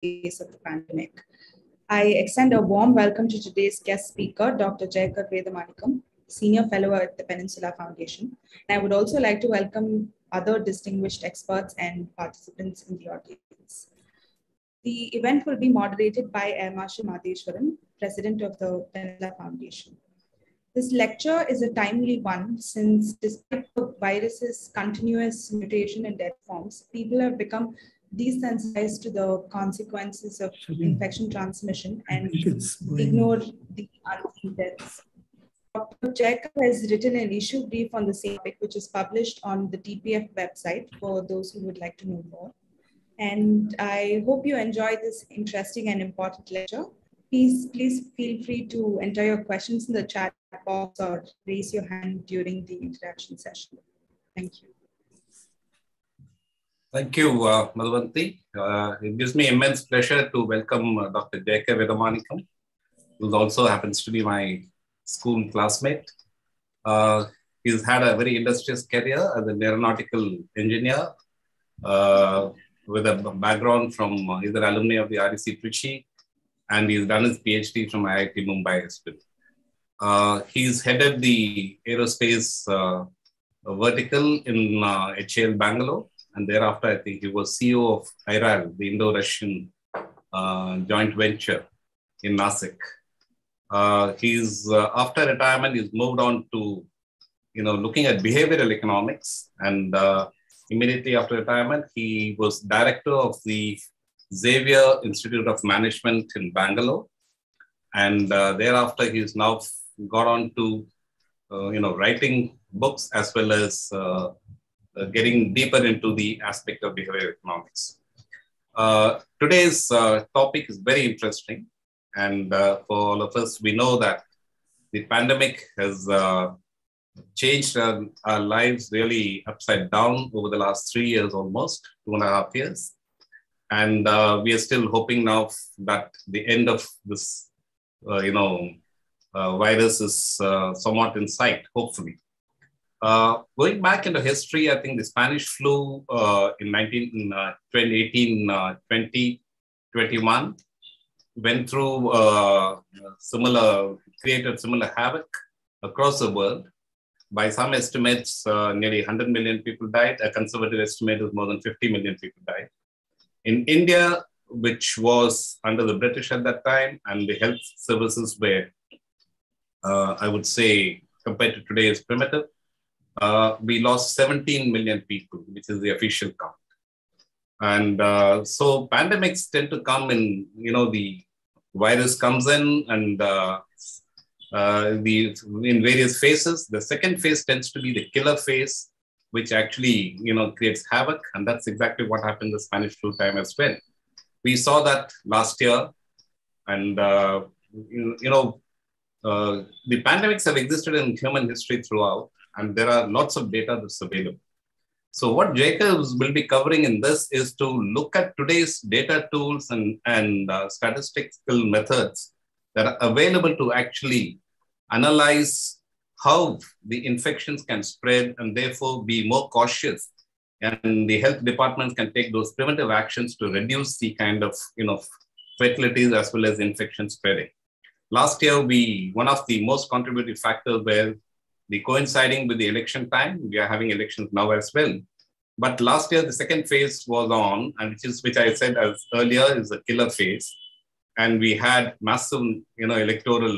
face of the pandemic. I extend a warm welcome to today's guest speaker, Dr. Jeyakar Vedamanickam, Senior Fellow at the Peninsula Foundation. And I would also like to welcome other distinguished experts and participants in the audience. The event will be moderated by Air Marshal Matheswaran, President of the Peninsula Foundation. This lecture is a timely one since despite the virus's continuous mutation and death forms, people have become desensitized to the consequences of infection transmission and ignore the unseen deaths. Dr. Jacob has written an issue brief on the same topic, which is published on the TPF website for those who would like to know more. And I hope you enjoy this interesting and important lecture. Please, please feel free to enter your questions in the chat box or raise your hand during the interaction session. Thank you. Thank you, uh, Madhavanti. Uh, it gives me immense pleasure to welcome uh, Dr. J.K. Vedamanickam, who also happens to be my school classmate. Uh, he's had a very illustrious career as an aeronautical engineer uh, with a background from uh, either alumni of the REC Trichy, and he's done his PhD from IIT Mumbai as well. he's headed the aerospace vertical in HAL Bangalore and thereafter I think he was CEO of IRAL, the Indo-Russian uh, joint venture in Nasik. Uh, he's uh, after retirement, he's moved on to you know looking at behavioral economics, and uh, immediately after retirement, he was director of the Xavier Institute of Management in Bangalore, and uh, thereafter he's now got on to uh, you know writing books as well as uh, getting deeper into the aspect of behavioral economics. Uh, today's uh, topic is very interesting. And for all of us, we know that the pandemic has changed our, our, lives really upside down over the last three years almost, two and a half years. And uh, we are still hoping now that the end of this, uh, you know, uh, virus is somewhat in sight, hopefully. Uh, going back into history, I think the Spanish flu uh, in 19, uh, 2018, uh, 20, 21 went through uh, similar, created similar havoc across the world. By some estimates, uh, nearly 100 million people died. A conservative estimate is more than 50 million people died. In India, which was under the British at that time, and the health services were, I would say, compared to today, is primitive uh, we lost 17 million people, which is the official count. And uh, so pandemics tend to come in, you know, the virus comes in and uh, uh, the in various phases. The second phase tends to be the killer phase, which actually, you know, creates havoc. And that's exactly what happened the Spanish flu time as well. We saw that last year. And, uh, you, you know, uh, the pandemics have existed in human history throughout and there are lots of data that's available. So what Jacobs will be covering in this is to look at today's data tools and, and uh, statistical methods that are available to actually analyze how the infections can spread and therefore be more cautious. And the health departments can take those preventive actions to reduce the kind of, you know, fatalities as well as infection spreading. Last year, we one of the most contributing factors were the coinciding with the election time. We are having elections now as well. But last year, the second phase was on, and which is which I said as earlier is a killer phase, and we had massive, you know, electoral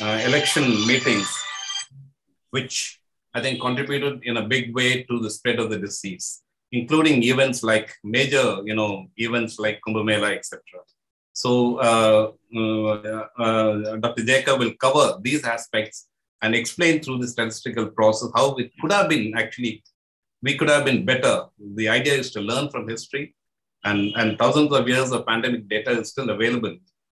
uh, election meetings, which I think contributed in a big way to the spread of the disease, including events like major, you know, events like Kumbh Mela, etc. So uh, uh, uh Dr. Jacob will cover these aspects and explain through the statistical process how it could have been actually, we could have been better. The idea is to learn from history, and, and thousands of years of pandemic data is still available.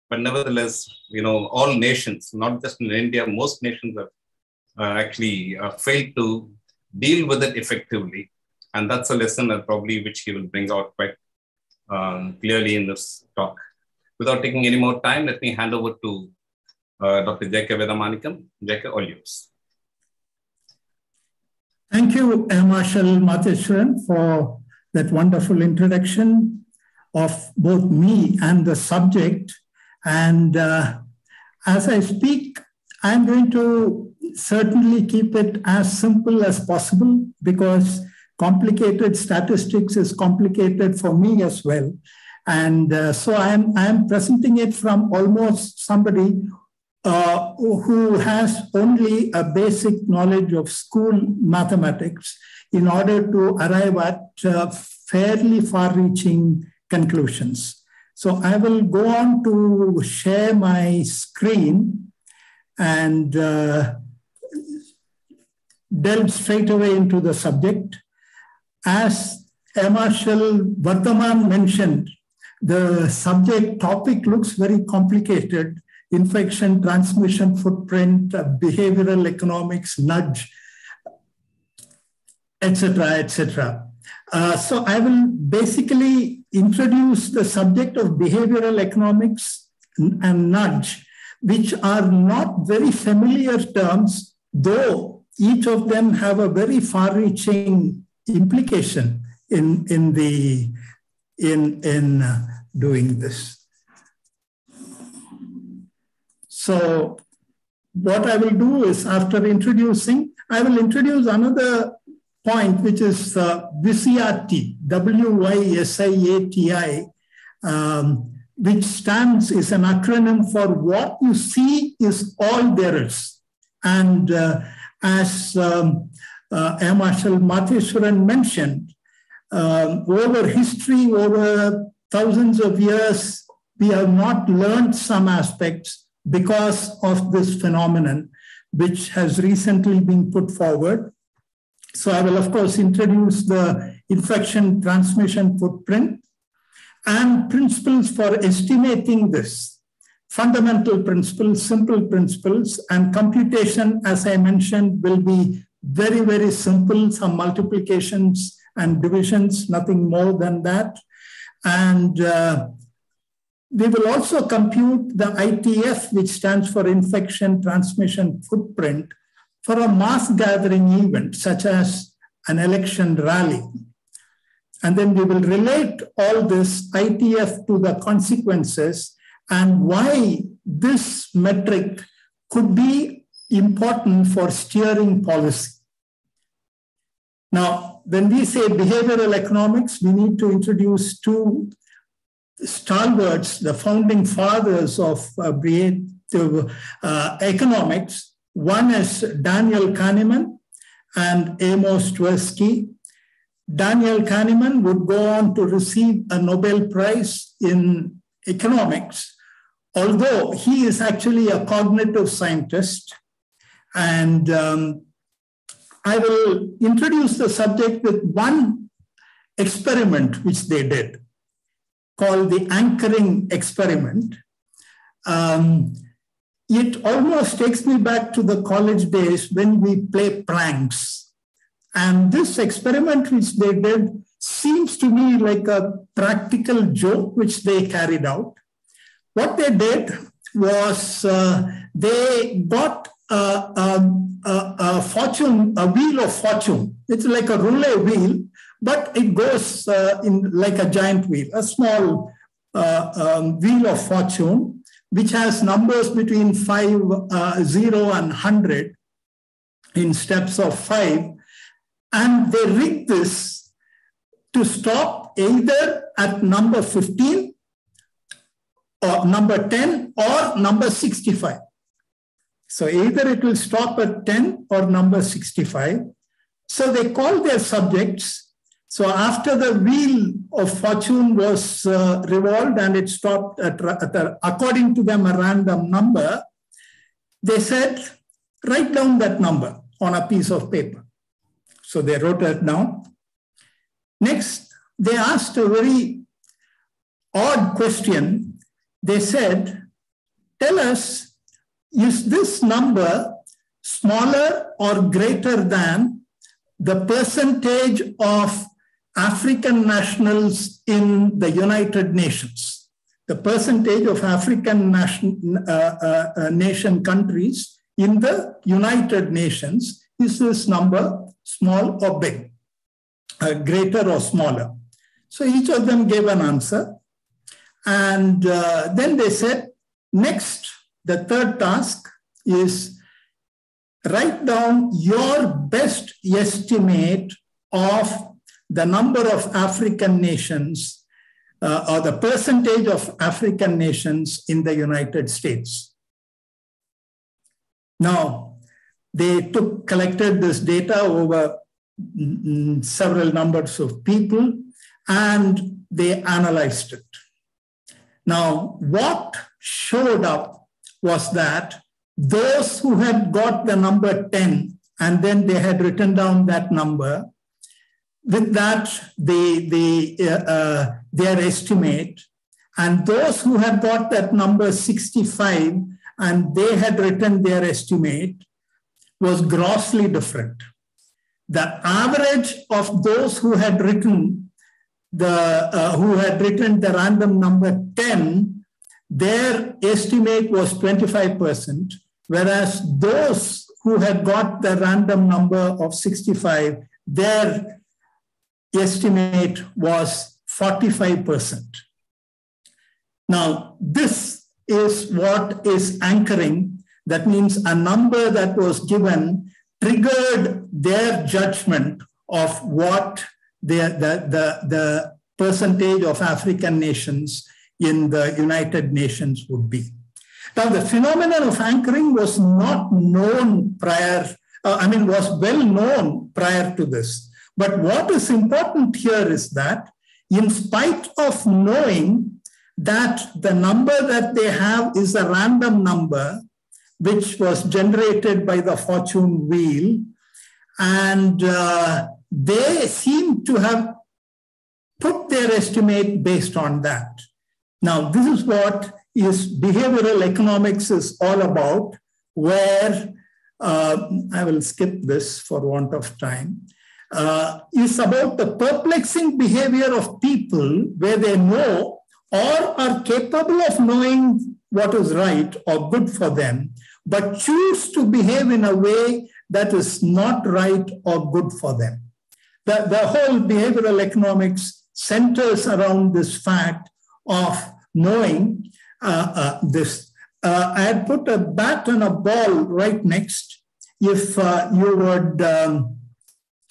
But nevertheless, you know, all nations, not just in India, most nations have uh, actually uh, failed to deal with it effectively. And that's a lesson that probably which he will bring out quite um, clearly in this talk. Without taking any more time, let me hand over to uh, Dr. J.K. Vedamanickam. J.K., all yours. Thank you, Marshal Matheswaran, for that wonderful introduction. of both me and the subject. And uh, as I speak, I'm going to certainly keep it as simple as possible because complicated statistics is complicated for me as well. And uh, so I'm, I'm presenting it from almost somebody uh, who has only a basic knowledge of school mathematics in order to arrive at uh, fairly far reaching conclusions. So I will go on to share my screen and uh, delve straight away into the subject. As Marshall Vardhaman mentioned, the subject topic looks very complicated infection, transmission footprint, uh, behavioral economics, nudge, etc., etc. Uh, so I will basically introduce the subject of behavioral economics and nudge, which are not very familiar terms, though each of them have a very far-reaching implication in, in, the, in, in uh, doing this. So what I will do is after introducing, I will introduce another point, which is uh, WYSIATI, W-Y-S-I-A-T-I, um, which stands, is an acronym for what you see is all there is. And uh, as um, uh, Air Marshal Matheswaran mentioned, um, over history, over thousands of years, we have not learned some aspects because of this phenomenon, which has recently been put forward. So I will, of course, introduce the infection transmission footprint and principles for estimating this. Fundamental principles, simple principles, and computation, as I mentioned, will be very, very simple, some multiplications and divisions, nothing more than that. And uh, we will also compute the ITF, which stands for infection transmission footprint, for a mass gathering event, such as an election rally. And then we will relate all this ITF to the consequences and why this metric could be important for steering policy. Now, when we say behavioral economics, we need to introduce two stalwarts, the founding fathers of uh, creative uh, economics. One is Daniel Kahneman and Amos Tversky. Daniel Kahneman would go on to receive a Nobel Prize in economics, although he is actually a cognitive scientist. And um, I will introduce the subject with one experiment which they did called the anchoring experiment. Um, it almost takes me back to the college days when we play pranks. And this experiment, which they did, seems to me like a practical joke which they carried out. What they did was uh, they got a, a, a, a, fortune, a wheel of fortune. It's like a roulette wheel, but it goes uh, in like a giant wheel, a small uh, um, wheel of fortune, which has numbers between five, uh, zero, and hundred in steps of five, and they rig this to stop either at number 15 or number 10 or number 65. So either it will stop at 10 or number 65. So they call their subjects so after the wheel of fortune was uh, revolved and it stopped at, at a, according to them a random number, they said, write down that number on a piece of paper. So they wrote it down. Next, they asked a very odd question. They said, tell us, is this number smaller or greater than the percentage of African nationals in the United Nations. The percentage of African nation, uh, uh, uh, nation countries in the United Nations is this number small or big, uh, greater or smaller? So each of them gave an answer. And uh, then they said, next, the third task is write down your best estimate of the number of African nations uh, or the percentage of African nations in the United States. Now, they took collected this data over mm, several numbers of people and they analyzed it. Now, what showed up was that those who had got the number 10 and then they had written down that number, with that, they, they, uh, uh, their estimate, and those who had got that number 65 and they had written their estimate was grossly different. The average of those who had written the uh, who had written the random number 10, their estimate was 25%, whereas those who had got the random number of 65, their estimate was 45%. Now, this is what is anchoring. That means a number that was given triggered their judgment of what the, the, the, the percentage of African nations in the United Nations would be. Now, the phenomenon of anchoring was not known prior, uh, I mean, was well known prior to this. But what is important here is that, in spite of knowing that the number that they have is a random number, which was generated by the fortune wheel, and uh, they seem to have put their estimate based on that. Now, this is what is behavioral economics is all about, where uh, I will skip this for want of time. Uh, is about the perplexing behavior of people where they know or are capable of knowing what is right or good for them, but choose to behave in a way that is not right or good for them. The, the whole behavioral economics centers around this fact of knowing uh, uh, this. Uh, I had put a bat and a ball right next. If uh, you would, um,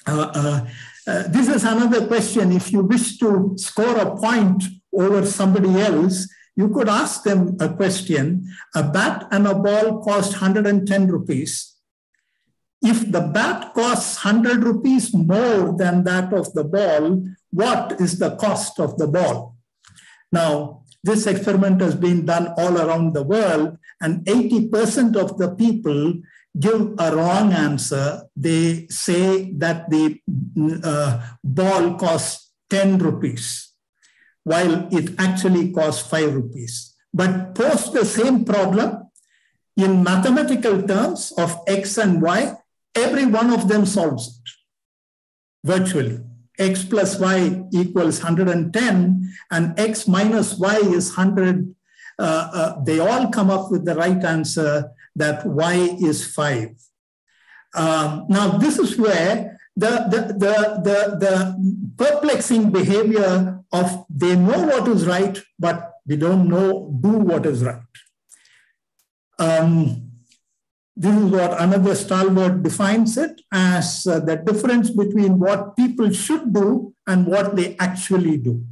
Uh, uh, uh, this is another question. If you wish to score a point over somebody else, you could ask them a question. A bat and a ball cost 110 rupees if the bat costs 100 rupees more than that of the ball, what is the cost of the ball? Now, this experiment has been done all around the world, and 80% of the people give a wrong answer. They say that the uh, ball costs 10 rupees, while it actually costs 5 rupees. But post the same problem in mathematical terms of x and y, every one of them solves it virtually. x plus y equals 110 and x minus y is 100. Uh, uh, they all come up with the right answer that y is 5. Um, now, this is where the, the, the, the, the perplexing behavior of they know what is right, but they don't know do what is right. Um, this is what another stalwart defines it as uh, the difference between what people should do and what they actually do.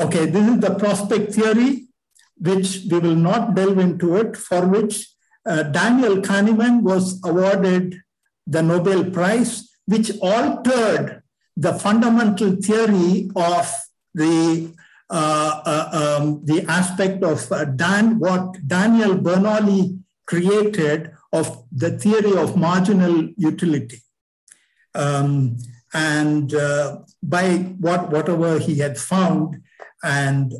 Okay, this is the prospect theory, which we will not delve into it, for which uh, Daniel Kahneman was awarded the Nobel Prize, which altered the fundamental theory of the uh, uh, um, the aspect of uh, Dan, what Daniel Bernoulli created of the theory of marginal utility. Um, and uh, by what, whatever he had found, and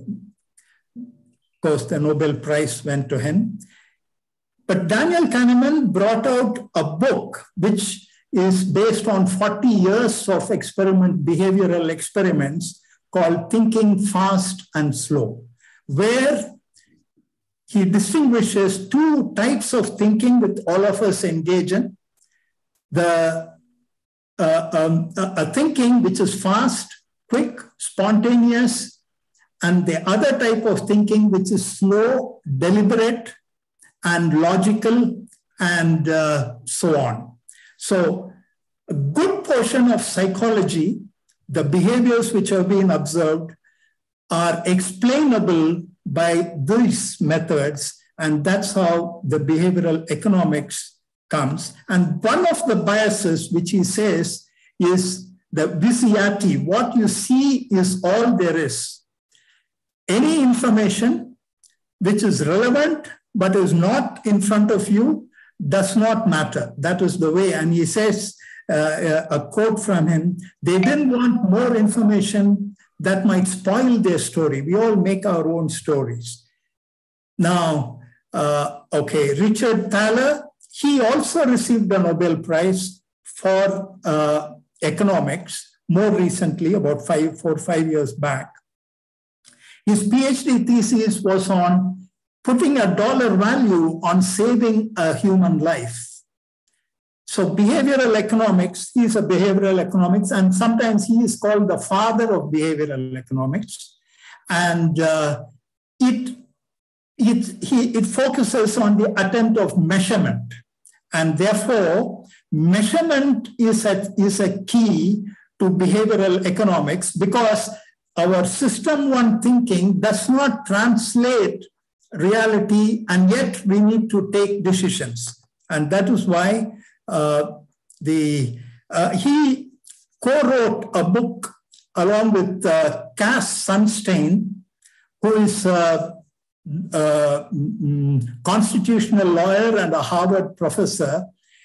course, the Nobel Prize went to him. But Daniel Kahneman brought out a book which is based on 40 years of experiment, behavioral experiments called Thinking Fast and Slow, where he distinguishes two types of thinking that all of us engage in. The uh, um, a, a thinking which is fast, quick, spontaneous, and the other type of thinking, which is slow, deliberate, and logical, and uh, so on. So, a good portion of psychology, the behaviors which have been observed, are explainable by these methods, and that's how the behavioral economics comes. And one of the biases which he says is the WYSIATI. What you see is all there is. Any information which is relevant but is not in front of you does not matter. That is the way. And he says, uh, a quote from him they didn't want more information that might spoil their story. We all make our own stories. Now, uh, okay, Richard Thaler, he also received the Nobel Prize for uh, economics more recently, about five, four, five years back. His PhD thesis was on putting a dollar value on saving a human life. So behavioral economics, he is a behavioral economics, and sometimes he is called the father of behavioral economics. And uh, it, it, he, it focuses on the attempt of measurement. And therefore, measurement is a, is a key to behavioral economics because our system one thinking does not translate reality and yet we need to take decisions. And that is why uh, the uh, he co-wrote a book along with uh, Cass Sunstein, who is a, a, mm, constitutional lawyer and a Harvard professor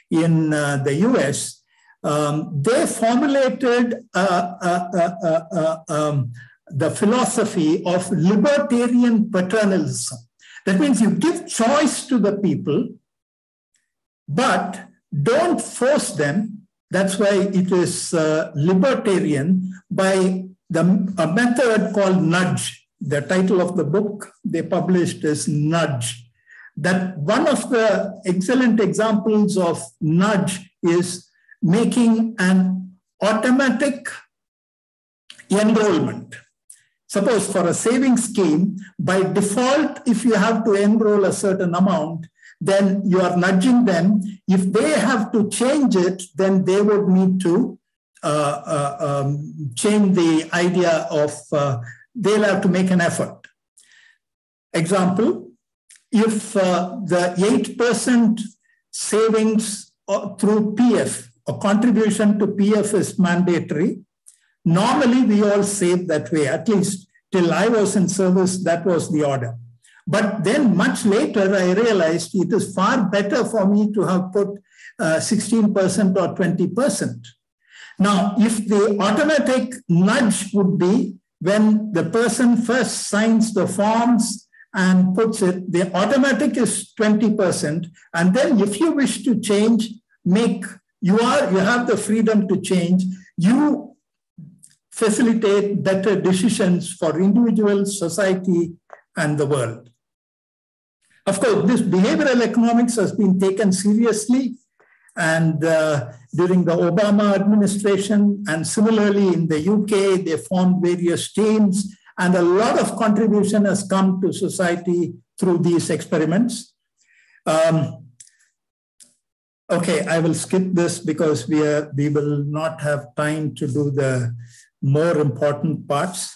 in uh, the US, um, they formulated uh, uh, um, the philosophy of libertarian paternalism. That means you give choice to the people, but don't force them. That's why it is uh, libertarian by the, a method called nudge. The title of the book they published is Nudge that one of the excellent examples of nudge is making an automatic enrollment. Suppose for a saving scheme, by default, if you have to enroll a certain amount, then you are nudging them. If they have to change it, then they would need to uh, uh, um, change the idea of, uh, they'll have to make an effort. Example, if uh, the 8% savings uh, through PF or contribution to PF is mandatory, normally we all save that way, at least till I was in service, that was the order. But then much later, I realized it is far better for me to have put uh, 16% or 20%. Now, if the automatic nudge would be when the person first signs the forms and puts it, the automatic is 20%. And then if you wish to change, make, you are, you have the freedom to change. You facilitate better decisions for individuals, society, and the world. Of course, this behavioral economics has been taken seriously and uh, during the Obama administration, and similarly in the UK, they formed various teams and a lot of contribution has come to society through these experiments. Um, okay, I will skip this because we, are, we will not have time to do the more important parts.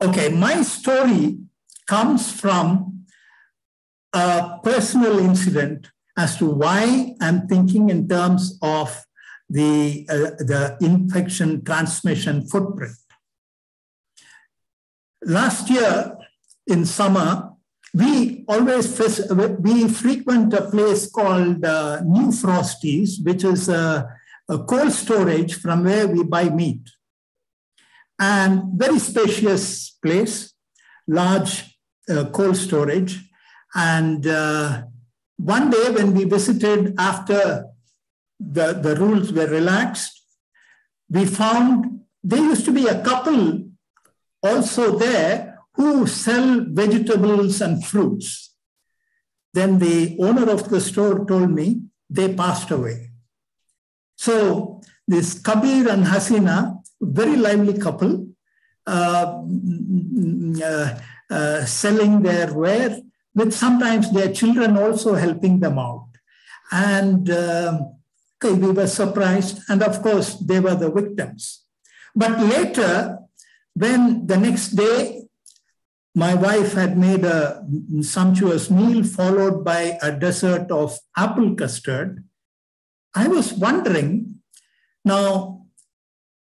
Okay, my story comes from a personal incident as to why I'm thinking in terms of the, uh, the infection transmission footprint. Last year in summer, we always we frequent a place called uh, New Frosties, which is a, a, cold storage from where we buy meat, and very spacious place, large uh, cold storage. And uh, one day when we visited after the, the rules were relaxed, we found there used to be a couple also there who sell vegetables and fruits. Then the owner of the store told me they passed away. So this Kabir and Hasina, very lively couple, uh, uh, uh, selling their ware, with sometimes their children also helping them out. And um, we were surprised. And of course, they were the victims. But later, when the next day, my wife had made a sumptuous meal followed by a dessert of apple custard. I was wondering now,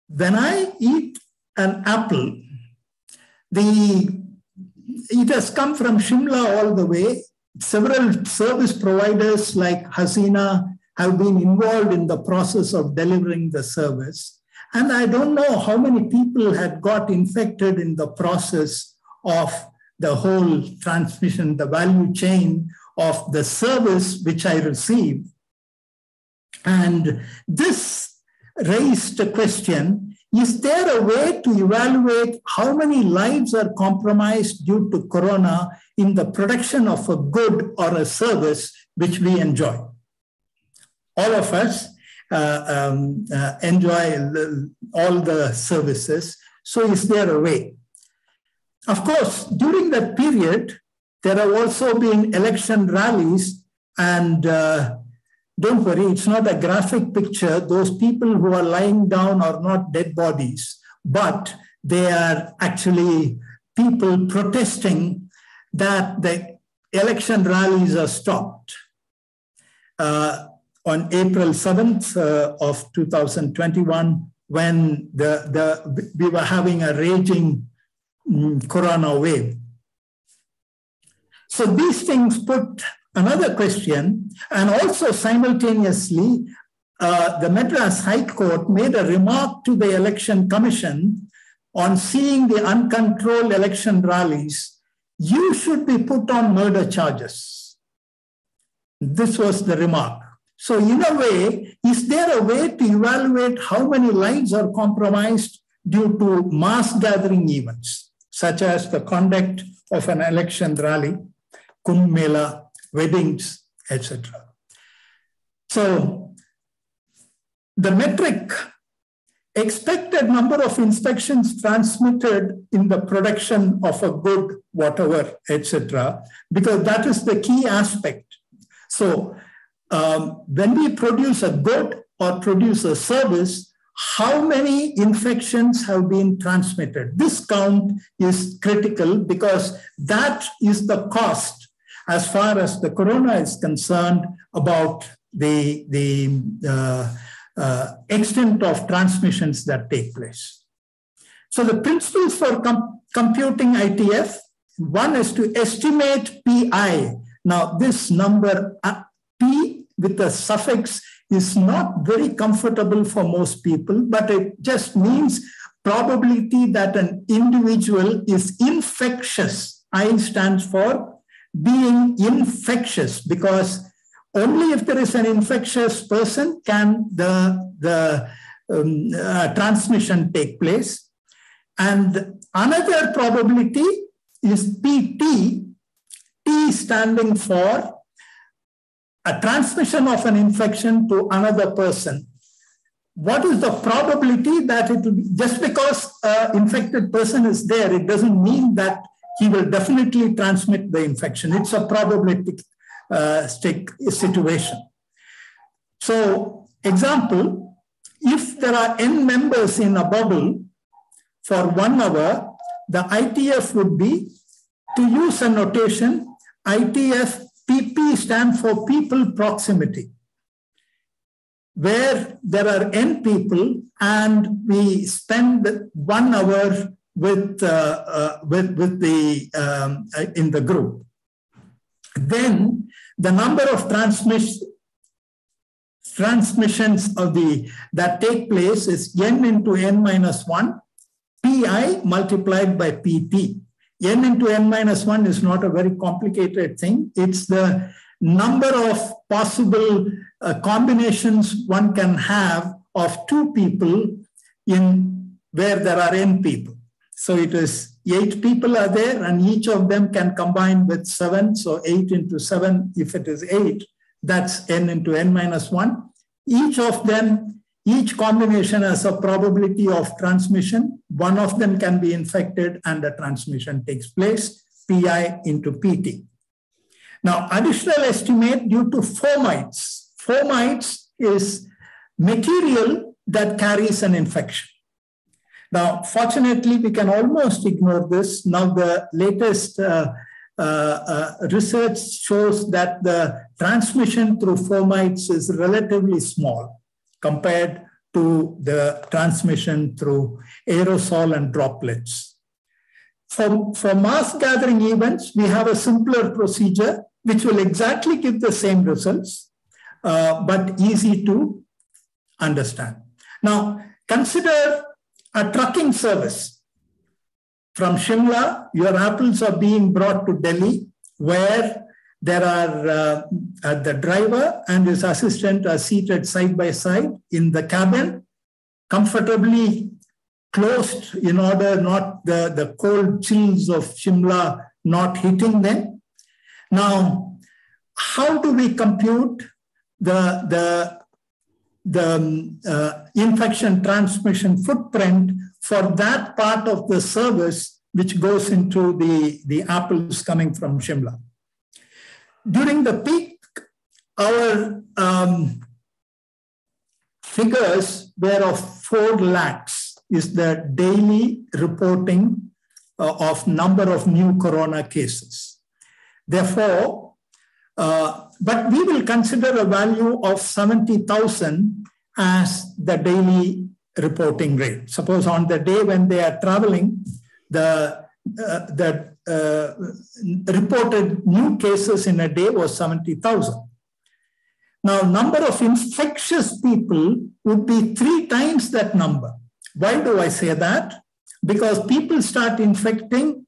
when I eat an apple, the it has come from Shimla all the way. Several service providers like Hasina have been involved in the process of delivering the service. And I don't know how many people had got infected in the process of the whole transmission, the value chain of the service which I receive. And this raised a question is there a way to evaluate how many lives are compromised due to corona in the production of a good or a service which we enjoy? All of us uh, um, uh, enjoy all the services. So, is there a way? Of course, during that period, there have also been election rallies and uh, don't worry, it's not a graphic picture. Those people who are lying down are not dead bodies, but they are actually people protesting that the election rallies are stopped. Uh, on April 7th uh, of 2021, when the, the, we were having a raging corona wave. So these things put another question, and also simultaneously, uh, the Madras High Court made a remark to the Election Commission on seeing the uncontrolled election rallies. You should be put on murder charges. This was the remark. So, in a way, is there a way to evaluate how many lives are compromised due to mass gathering events, such as the conduct of an election rally, Kumbh Mela, weddings, etc. So the metric expected number of infections transmitted in the production of a good, whatever, etc., because that is the key aspect. So um, when we produce a good or produce a service, how many infections have been transmitted? This count is critical because that is the cost as far as the corona is concerned about the, the uh, uh, extent of transmissions that take place. So the principles for com computing ITF, one is to estimate PI. Now this number uh, P with the suffix is not very comfortable for most people, but it just means probability that an individual is infectious. I stands for being infectious because only if there is an infectious person can the, the um, uh, transmission take place. And another probability is PT, T standing for a transmission of an infection to another person. What is the probability that it will be, just because an infected person is there, it doesn't mean that he will definitely transmit the infection. It's a probabilistic uh, situation. So, example, if there are n members in a bubble for one hour, the ITF would be to use a notation, ITF PP stand for people proximity, where there are n people and we spend one hour with, uh, uh, with, with the, um, uh, in the group. Then the number of transmission, transmissions of the that take place is n into n minus 1 pi multiplied by pt n into n minus 1 is not a very complicated thing it's the number of possible uh, combinations one can have of two people in where there are n people so it is eight people are there, and each of them can combine with seven. So eight into seven, if it is eight, that's n into n minus one. Each of them each combination has a probability of transmission. One of them can be infected and the transmission takes place, PI into PT. Now, additional estimate due to fomites. Fomites is material that carries an infection. Now, fortunately, we can almost ignore this. Now, the latest uh, uh, uh, research shows that the transmission through fomites is relatively small compared to the transmission through aerosol and droplets. For, for mass gathering events, we have a simpler procedure which will exactly give the same results, uh, but easy to understand. Now, consider a trucking service. From Shimla, your apples are being brought to Delhi, where there are uh, uh, the driver and his assistant are seated side by side in the cabin, comfortably closed in order not the, the cold chills of Shimla not hitting them. Now, how do we compute the, the the um, uh, infection transmission footprint for that part of the service which goes into the, the apples coming from Shimla. During the peak, our um, figures were of 4 lakhs is the daily reporting uh, of number of new corona cases. Therefore, uh, but we will consider a value of 70,000 as the daily reporting rate. Suppose on the day when they are traveling, the, uh, the uh, reported new cases in a day was 70,000. Now, number of infectious people would be three times that number. Why do I say that? Because people start infecting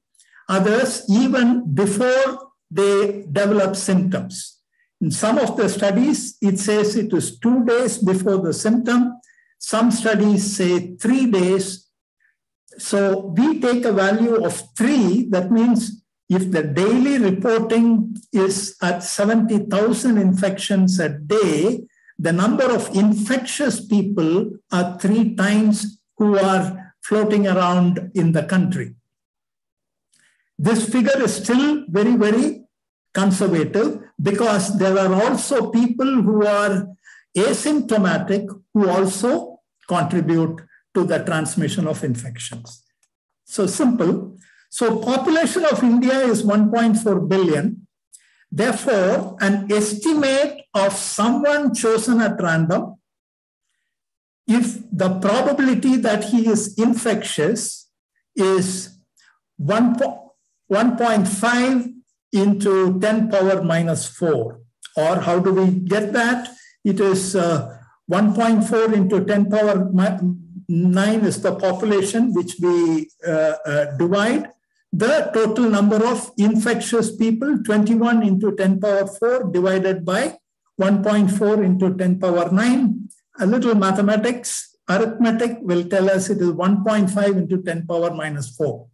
others even before they develop symptoms. In some of the studies, it says it is two days before the symptom. Some studies say three days. So we take a value of three. That means if the daily reporting is at 70,000 infections a day, the number of infectious people are three times who are floating around in the country. This figure is still very, very conservative because there are also people who are asymptomatic who also contribute to the transmission of infections. So simple. So population of India is 1.4 billion. Therefore, an estimate of someone chosen at random, if the probability that he is infectious is 1.5 into 10 power minus 4. Or how do we get that? It is uh, 1.4 into 10 power 9 is the population which we uh, uh, divide. The total number of infectious people, 21 into 10 power 4 divided by 1.4 into 10 power 9. A little mathematics, arithmetic will tell us it is 1.5 into 10 power minus 4.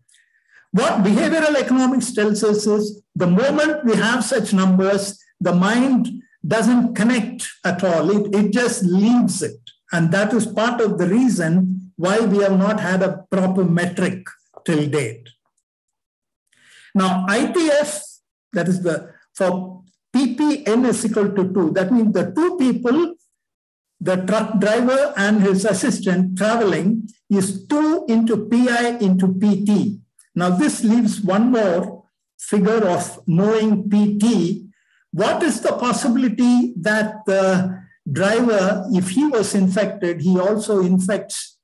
What behavioral economics tells us is the moment we have such numbers, the mind doesn't connect at all. It, it just leaves it. And that is part of the reason why we have not had a proper metric till date. Now, ITF, that is the, for PPN is equal to 2. That means the two people, the truck driver and his assistant traveling is 2 into PI into PT. Now, this leaves one more figure of knowing PT. What is the possibility that the driver, if he was infected, he also infects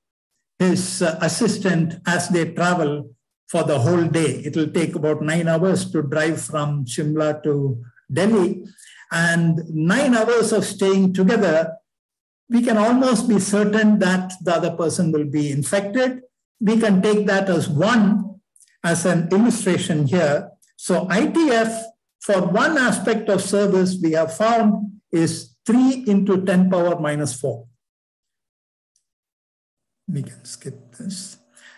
his uh, assistant as they travel for the whole day? It will take about nine hours to drive from Shimla to Delhi. And nine hours of staying together, we can almost be certain that the other person will be infected. We can take that as one as an illustration here. So ITF for one aspect of service we have found is 3 into 10 power minus 4. We can skip this.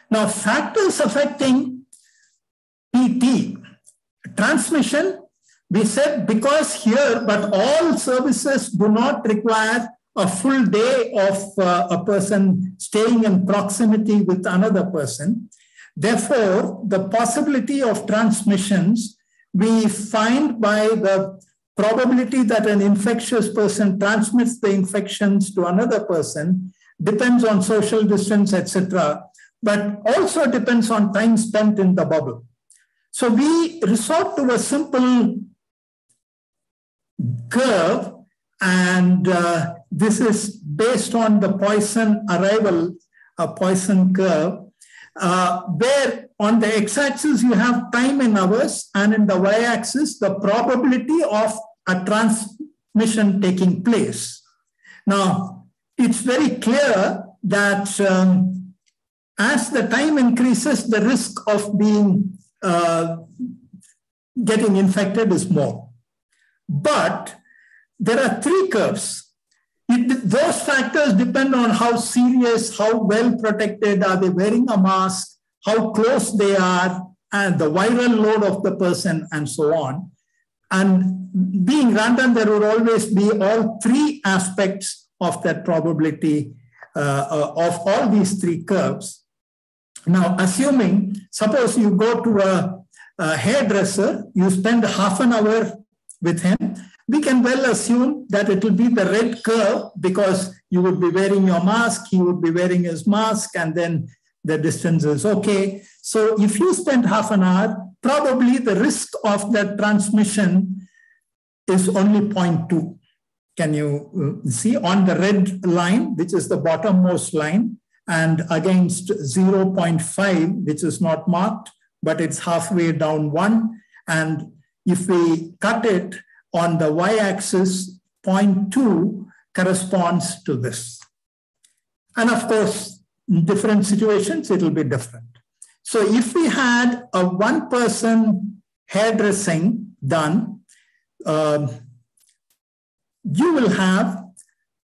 Now factors affecting PT, transmission, we said because here, but all services do not require a full day of uh, a person staying in proximity with another person. Therefore, the possibility of transmissions we find by the probability that an infectious person transmits the infections to another person depends on social distance, etc., but also depends on time spent in the bubble. So we resort to a simple curve, and uh, this is based on the Poisson arrival, a Poisson curve, uh, where on the x-axis you have time in hours, and in the y-axis the probability of a transmission taking place. Now, it's very clear that um, as the time increases, the risk of being uh, getting infected is more. But there are three curves. It, those factors depend on how serious, how well protected are they wearing a mask, how close they are, and the viral load of the person, and so on. And being random, there will always be all three aspects of that probability uh, uh, of all these three curves. Now, assuming, suppose you go to a, a hairdresser, you spend half an hour with him, we can well assume that it will be the red curve because you would be wearing your mask, he would be wearing his mask, and then the distance is okay. So if you spend half an hour, probably the risk of that transmission is only 0.2. Can you uh, see on the red line, which is the bottommost line, and against 0.5, which is not marked, but it's halfway down one. And if we cut it on the y-axis, 0.2 corresponds to this. And of course, in different situations, it will be different. So if we had a one person hairdressing done, um, you will have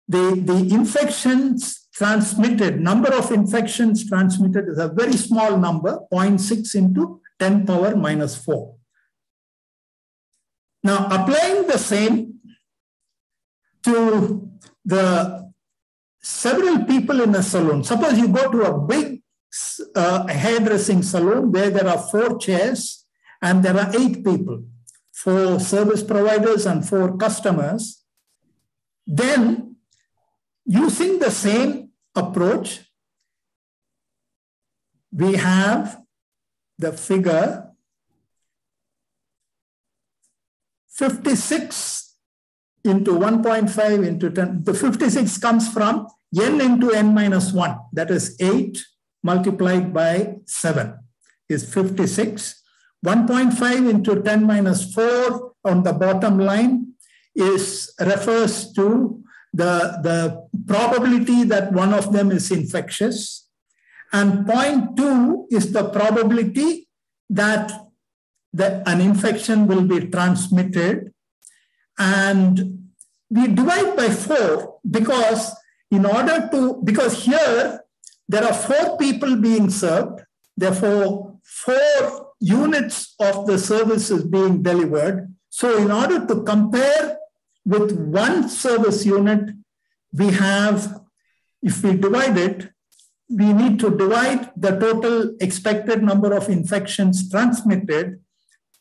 the, the infections transmitted, number of infections transmitted is a very small number, 0.6 into 10 power minus 4. Now, applying the same to the several people in a salon. Suppose you go to a big uh, hairdressing salon where there are four chairs and there are eight people, four service providers and four customers. Then, using the same approach, we have the figure 56 into 1.5 into 10. The 56 comes from n into n minus 1. That is 8 multiplied by 7 is 56. 1.5 into 10 minus 4 on the bottom line is refers to the, the probability that one of them is infectious. And 0.2 is the probability that that an infection will be transmitted. And we divide by four because in order to, because here there are four people being served, therefore four units of the service is being delivered. So in order to compare with one service unit, we have, if we divide it, we need to divide the total expected number of infections transmitted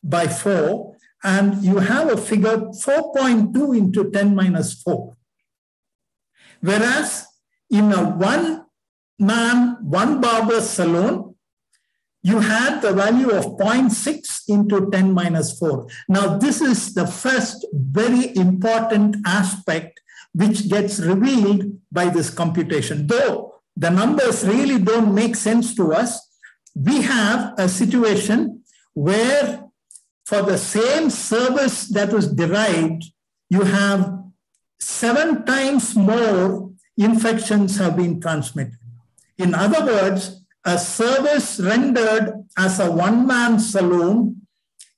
by 4, and you have a figure 4.2 into 10 minus 4. Whereas in a one man, one barber salon, you had the value of 0.6 into 10 minus 4. Now, this is the first very important aspect which gets revealed by this computation. Though the numbers really don't make sense to us, we have a situation where for the same service that was derived, you have seven times more infections have been transmitted. In other words, a service rendered as a one man saloon,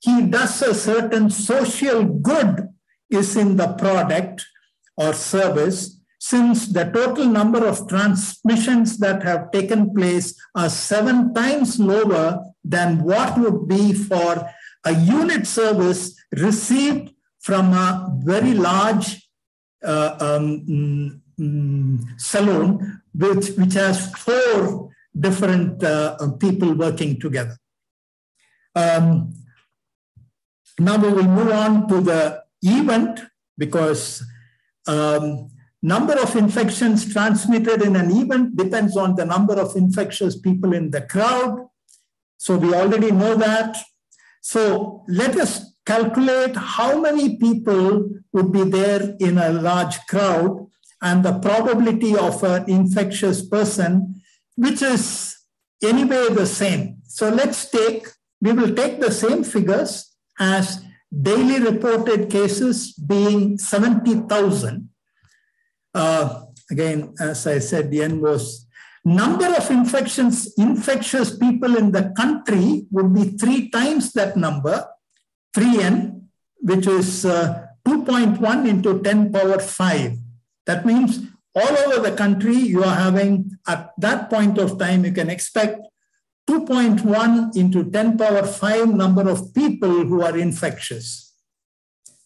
he does a certain social good is in the product or service, since the total number of transmissions that have taken place are seven times lower than what would be for a unit service received from a very large uh, um, um, salon, which, which has four different uh, people working together. Um, now we will move on to the event because um, number of infections transmitted in an event depends on the number of infectious people in the crowd. So we already know that. So let us calculate how many people would be there in a large crowd and the probability of an infectious person, which is anyway the same. So let's take, we will take the same figures as daily reported cases being 70,000. Uh, again, as I said, the N was number of infections, infectious people in the country would be three times that number, 3n, which is uh, 2.1 into 10 power 5. That means all over the country, you are having, at that point of time, you can expect 2.1 into 10 power 5 number of people who are infectious.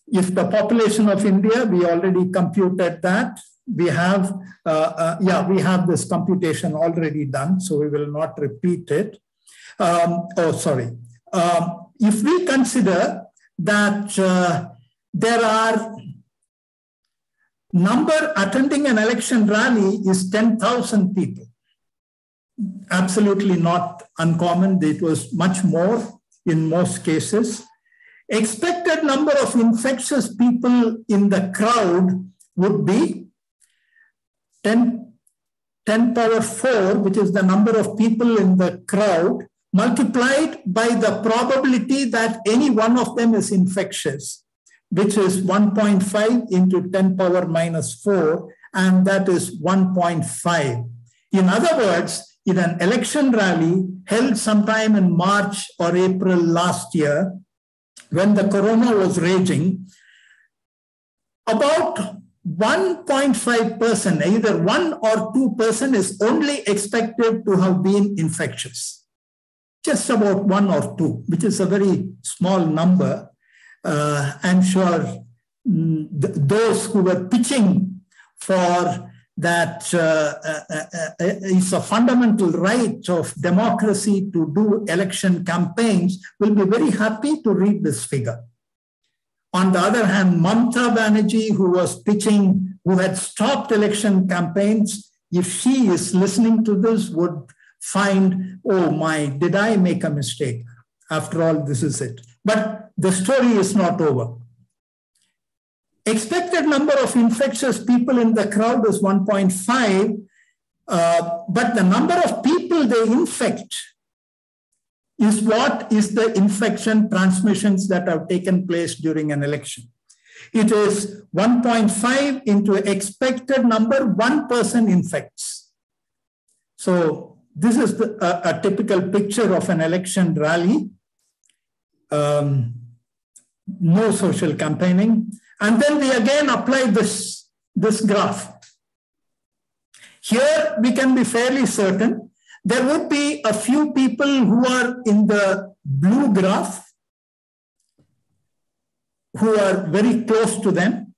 If the population of India, we already computed that, we have, uh, uh, yeah, we have this computation already done, so we will not repeat it. Um, oh, sorry. Um, if we consider that uh, there are number attending an election rally is 10,000 people. Absolutely not uncommon. It was much more in most cases. Expected number of infectious people in the crowd would be 10, 10 power 4, which is the number of people in the crowd, multiplied by the probability that any one of them is infectious, which is 1.5 into 10 power minus 4, and that is 1.5. In other words, in an election rally held sometime in March or April last year, when the corona was raging, about 1.5%, either 1 or 2% is only expected to have been infectious. Just about 1 or 2, which is a very small number. Uh, I'm sure mm, th- those who were pitching for that uh, uh, uh, it's a fundamental right of democracy to do election campaigns will be very happy to read this figure. On the other hand, Mamta Banerjee, who was pitching, who had stopped election campaigns, if she is listening to this, would find, oh my, did I make a mistake? After all, this is it. But the story is not over. Expected number of infectious people in the crowd is 1.5, uh, but the number of people they infect is what is the infection transmissions that have taken place during an election. It is 1.5 into expected number, one person infects. So this is the, a, a, typical picture of an election rally. Um, no social campaigning. And then we again apply this, this graph. Here we can be fairly certain there would be a few people who are in the blue graph who are very close to them.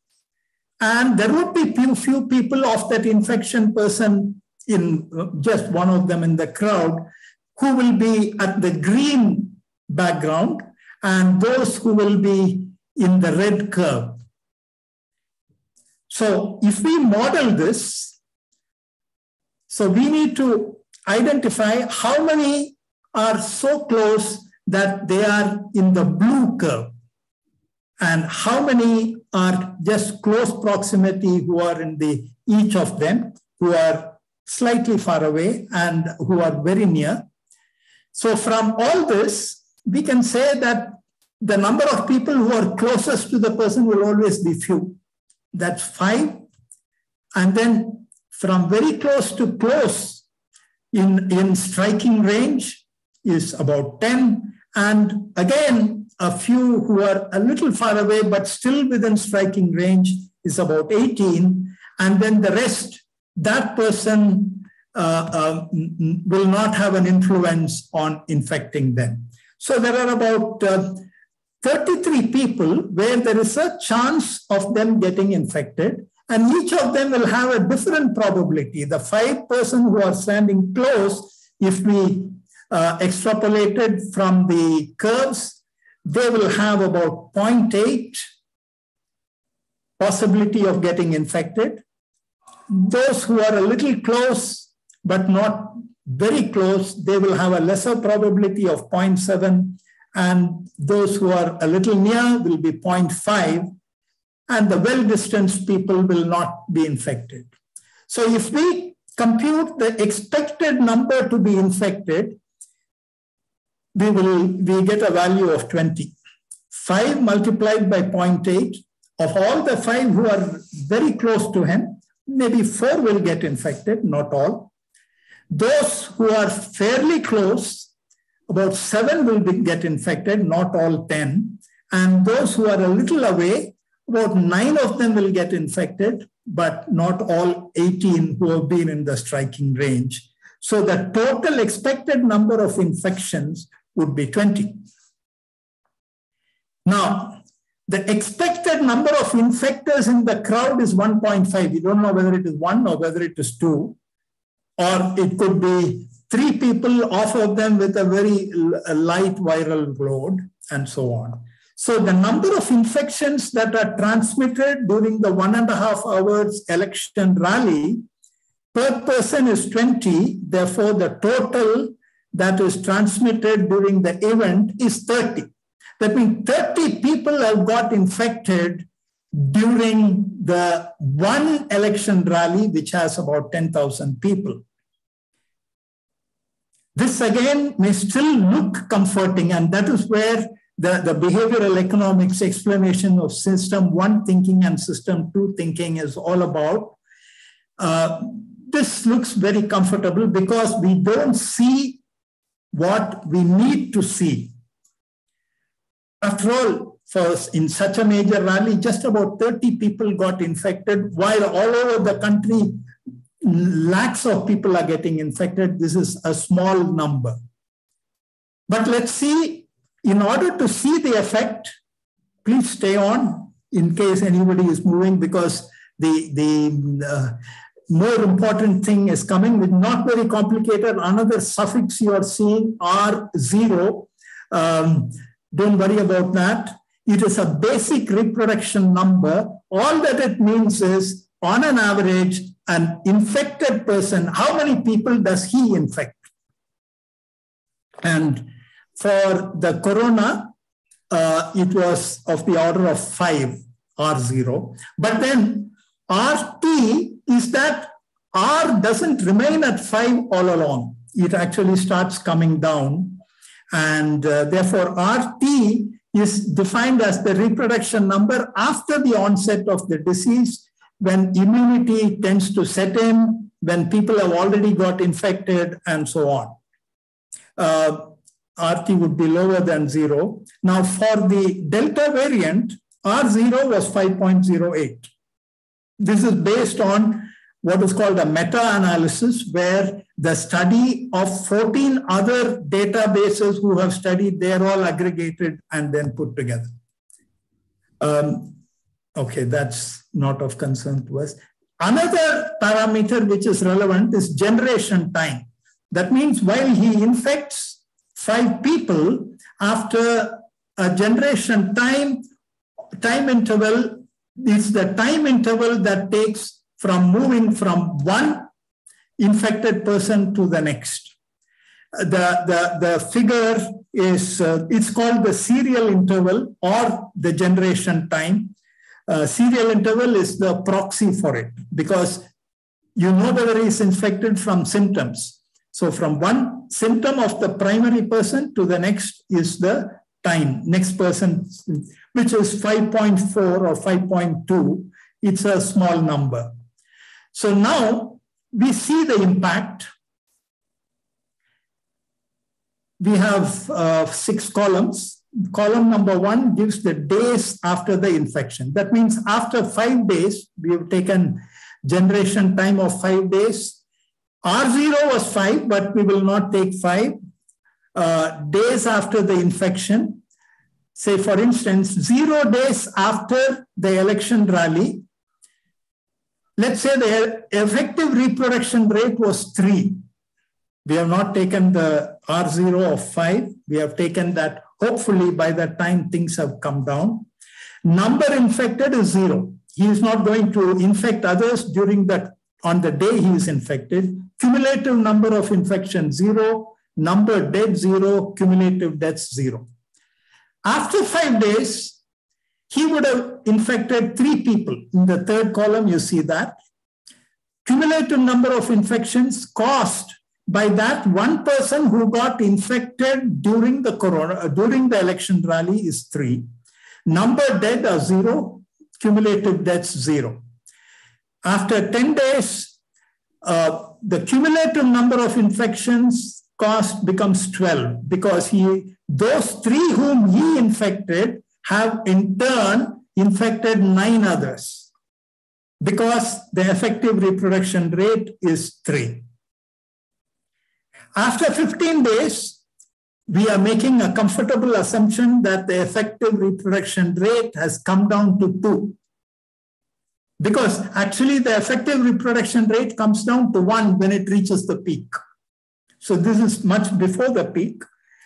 And there would be few, few people of that infection person in uh, just one of them in the crowd who will be at the green background and those who will be in the red curve. So if we model this, so we need to identify how many are so close that they are in the blue curve? And how many are just close proximity who are in the each of them who are slightly far away and who are very near? So from all this we can say that the number of people who are closest to the person will always be few. That's five. And then from very close to close in, in striking range is about 10. And again, a few who are a little far away, but still within striking range is about 18. And then the rest, that person uh, uh, will not have an influence on infecting them. So there are about uh, 33 people where there is a chance of them getting infected. And each of them will have a different probability. The five person who are standing close, if we uh, extrapolated from the curves, they will have about 0.8 possibility of getting infected. Those who are a little close, but not very close, they will have a lesser probability of 0.7. And those who are a little near will be 0.5 and the well-distanced people will not be infected. So if we compute the expected number to be infected, we will we get a value of 20. 5 multiplied by 0.8, of all the 5 who are very close to him, maybe 4 will get infected, not all. Those who are fairly close, about 7 will be, get infected, not all 10. And those who are a little away, about nine of them will get infected, but not all 18 who have been in the striking range. So the total expected number of infections would be 20. Now, the expected number of infectors in the crowd is 1.5. We don't know whether it is one or whether it is two, or it could be three people, off of them with a very light viral load, and so on. So the number of infections that are transmitted during the one and a half hours election rally per person is 20. Therefore, the total that is transmitted during the event is 30. That means 30 people have got infected during the one election rally, which has about 10,000 people. This again may still look comforting, and that is where the, the behavioral economics explanation of system one thinking and system two thinking is all about. Uh, this looks very comfortable because we don't see what we need to see. After all, for in such a major rally, just about 30 people got infected, while all over the country, lakhs of people are getting infected. This is a small number. But let's see in order to see the effect, please stay on in case anybody is moving because the, the uh, more important thing is coming with not very complicated. Another suffix you are seeing R0. Um, don't worry about that. It is a basic reproduction number. All that it means is on an average, an infected person, how many people does he infect? And for the corona, uh, it was of the order of 5 R0. But then RT is that R doesn't remain at 5 all along. It actually starts coming down. And uh, therefore, RT is defined as the reproduction number after the onset of the disease, when immunity tends to set in, when people have already got infected, and so on. Uh, RT would be lower than zero. Now for the Delta variant, R0 was 5.08. This is based on what is called a meta-analysis where the study of 14 other databases who have studied, they're all aggregated and then put together. Um, okay, that's not of concern to us. Another parameter which is relevant is generation time. That means while he infects five people after a generation time, time interval is the time interval that takes from moving from one infected person to the next. The, the, the figure is, uh, it's called the serial interval or the generation time. Uh, serial interval is the proxy for it because you know whether he's infected from symptoms. So from one symptom of the primary person to the next is the time, next person, which is 5.4 or 5.2. It's a small number. So now we see the impact. We have uh, six columns. Column number one gives the days after the infection. That means after five days, we have taken generation time of five days, R0 was 5, but we will not take 5. Uh, days after the infection, say for instance, zero days after the election rally, let's say the effective reproduction rate was three. We have not taken the R0 of five. We have taken that hopefully by that time things have come down. Number infected is zero. He is not going to infect others during that on the day he is infected. Cumulative number of infections zero, number dead zero, cumulative deaths zero. After five days, he would have infected three people. In the third column, you see that. Cumulative number of infections caused by that one person who got infected during the corona during the election rally is three. Number dead are zero, cumulative deaths zero. After 10 days, uh, the cumulative number of infections cost becomes 12 because he those three whom he infected have in turn infected nine others because the effective reproduction rate is three. After 15 days, we are making a comfortable assumption that the effective reproduction rate has come down to two. Because actually, the effective reproduction rate comes down to one when it reaches the peak. So, this is much before the peak.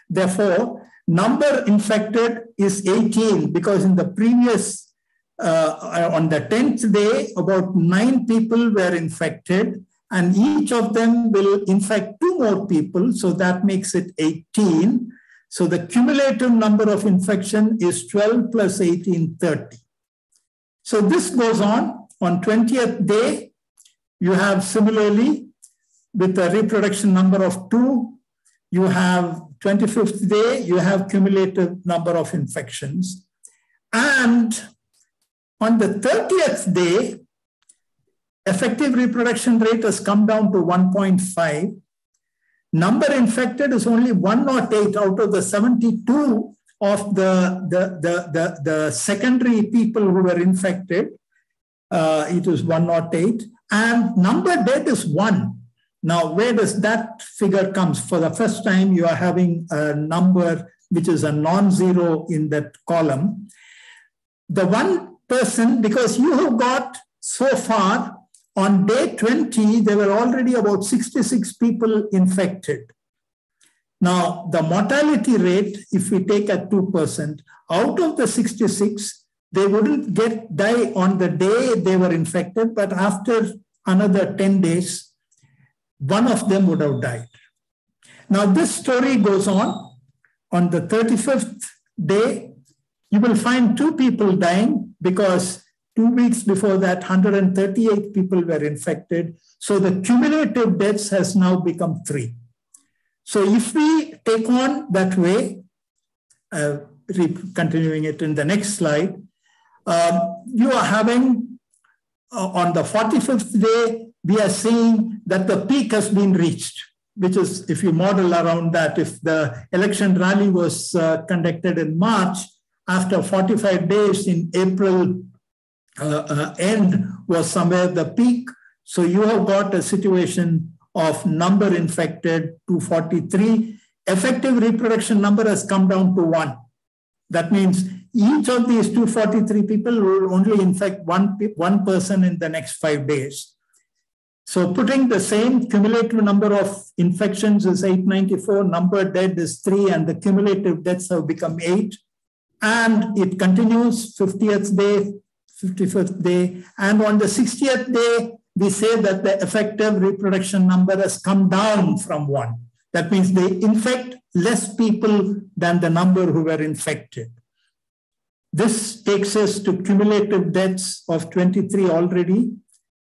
Therefore, number infected is 18 because in the previous, uh, on the 10th day, about nine people were infected and each of them will infect two more people. So that makes it 18. So the cumulative number of infection is 12 plus 18, 30. So this goes on. On 20th day, you have similarly with a reproduction number of two, you have 25th day, you have cumulative number of infections. And on the 30th day, effective reproduction rate has come down to 1.5. Number infected is only 108 out of the 72 of the, the, the, the, the secondary people who were infected. Uh, it was 108. And number dead is one. Now, where does that figure comes? For the first time, you are having a number which is a non-zero in that column. The one person, because you have got so far on day 20, there were already about 66 people infected. Now, the mortality rate, if we take at 2%, out of the 66, they wouldn't get die on the day they were infected, but after another 10 days, one of them would have died. Now, this story goes on. On the 35th day, you will find two people dying because Two weeks before that, 138 people were infected. So the cumulative deaths has now become three. So if we take on that way, uh, continuing it in the next slide, um, you are having uh, on the 45th day, we are seeing that the peak has been reached, which is if you model around that, if the election rally was uh, conducted in March, after 45 days in April uh, uh, end was somewhere the peak. So you have got a situation of number infected 243. Effective reproduction number has come down to one. That means each of these 243 people will only infect one, one person in the next five days. So putting the same cumulative number of infections is 894, number dead is three, and the cumulative deaths have become eight. And it continues 50th day, 55th day. And on the 60th day, we say that the effective reproduction number has come down from one. That means they infect less people than the number who were infected. This takes us to cumulative deaths of 23 already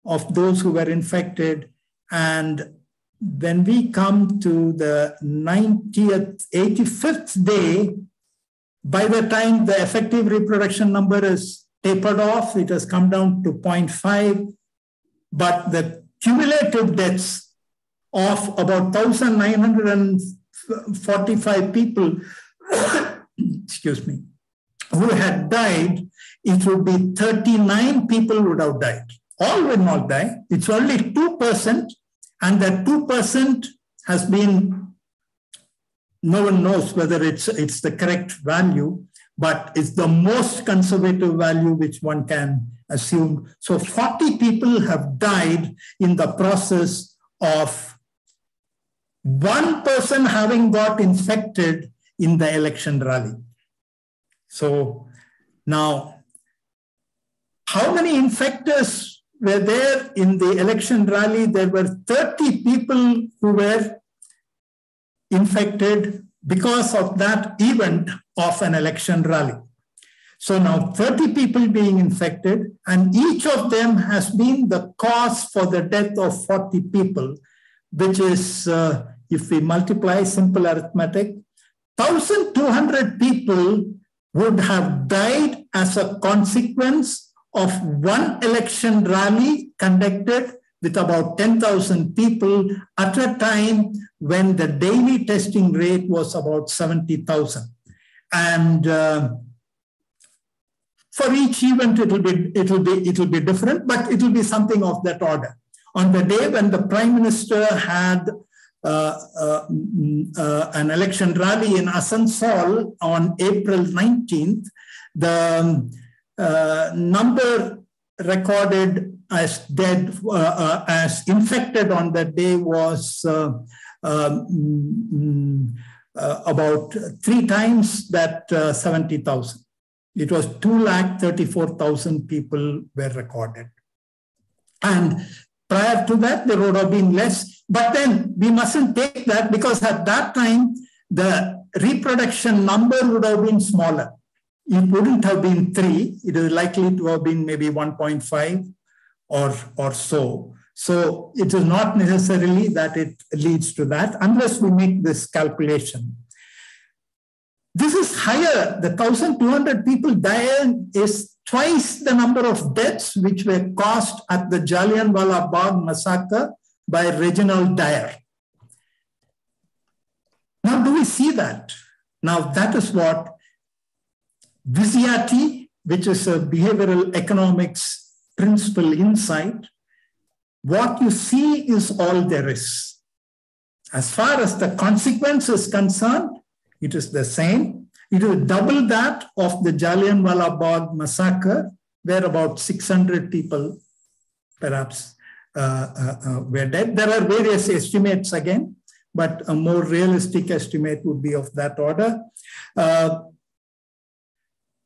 of those who were infected. And when we come to the 90th, 85th day, by the time the effective reproduction number is tapered off. It has come down to 0.5. But the cumulative deaths of about 1,945 people, excuse me, who had died, it would be 39 people would have died. All will not die. It's only 2%, and that 2% has been, no one knows whether it's, it's the correct value, but it's the most conservative value which one can assume. So 40 people have died in the process of one person having got infected in the election rally. So now, how many infectors were there in the election rally? There were 30 people who were infected because of that event of an election rally. So now 30 people being infected, and each of them has been the cause for the death of 40 people, which is, uh, if we multiply simple arithmetic, 1,200 people would have died as a consequence of one election rally conducted with about 10,000 people at a time when the daily testing rate was about 70,000. And uh, for each event, it will be it will be it will be different, but it will be something of that order. On the day when the prime minister had an election rally in Asansol on April 19th, the uh, number recorded as dead, uh, uh, as infected on that day was um, mm, about three times that 70,000. It was 2,34,000 people were recorded. And prior to that, there would have been less. But then we mustn't take that because at that time, the reproduction number would have been smaller. It wouldn't have been three. It is likely to have been maybe 1.5 or, or so. So it is not necessarily that it leads to that unless we make this calculation. This is higher. The 1,200 people died is twice the number of deaths which were caused at the Jallianwala Bagh massacre by Reginald Dyer. Now, do we see that? Now, that is what WYSIATI, which is a behavioral economics principle insight, what you see is all there is. As far as the consequence is concerned, it is the same. It is double that of the Jallianwala Bagh massacre, where about 600 people perhaps were dead. There are various estimates again, but a more realistic estimate would be of that order. Uh,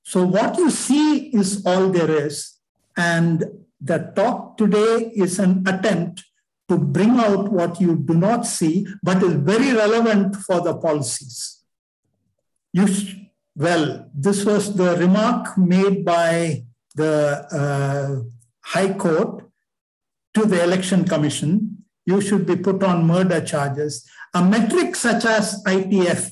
so what you see is all there is. And the talk today is an attempt to bring out what you do not see, but is very relevant for the policies. You well, this was the remark made by the uh, High Court to the Election Commission. You should be put on murder charges. A metric such as ITF,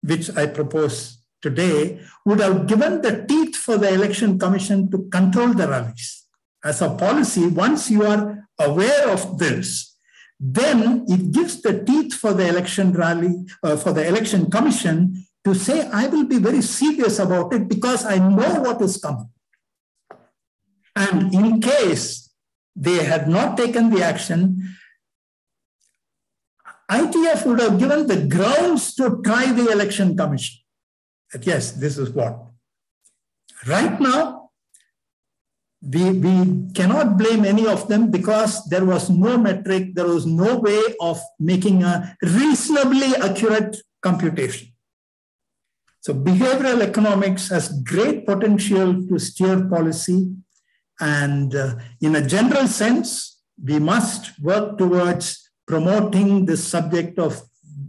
which I propose today, would have given the teeth for the Election Commission to control the rallies. As a policy, once you are aware of this, then it gives the teeth for the election rally, uh, for the election commission to say, I will be very serious about it because I know what is coming. And in case they had not taken the action, ITF would have given the grounds to try the election commission. That yes, this is what. Right now, we, we cannot blame any of them because there was no metric, there was no way of making a reasonably accurate computation. So behavioral economics has great potential to steer policy. And uh, in a general sense, we must work towards promoting the subject of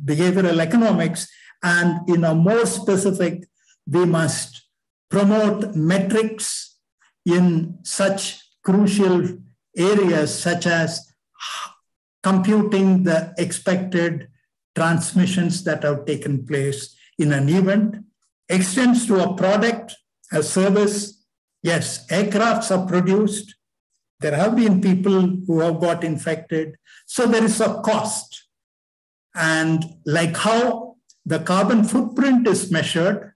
behavioral economics. And in a more specific, we must promote metrics in such crucial areas such as computing the expected transmissions that have taken place in an event, extends to a product, a service. Yes, aircrafts are produced. There have been people who have got infected. So there is a cost. And like how the carbon footprint is measured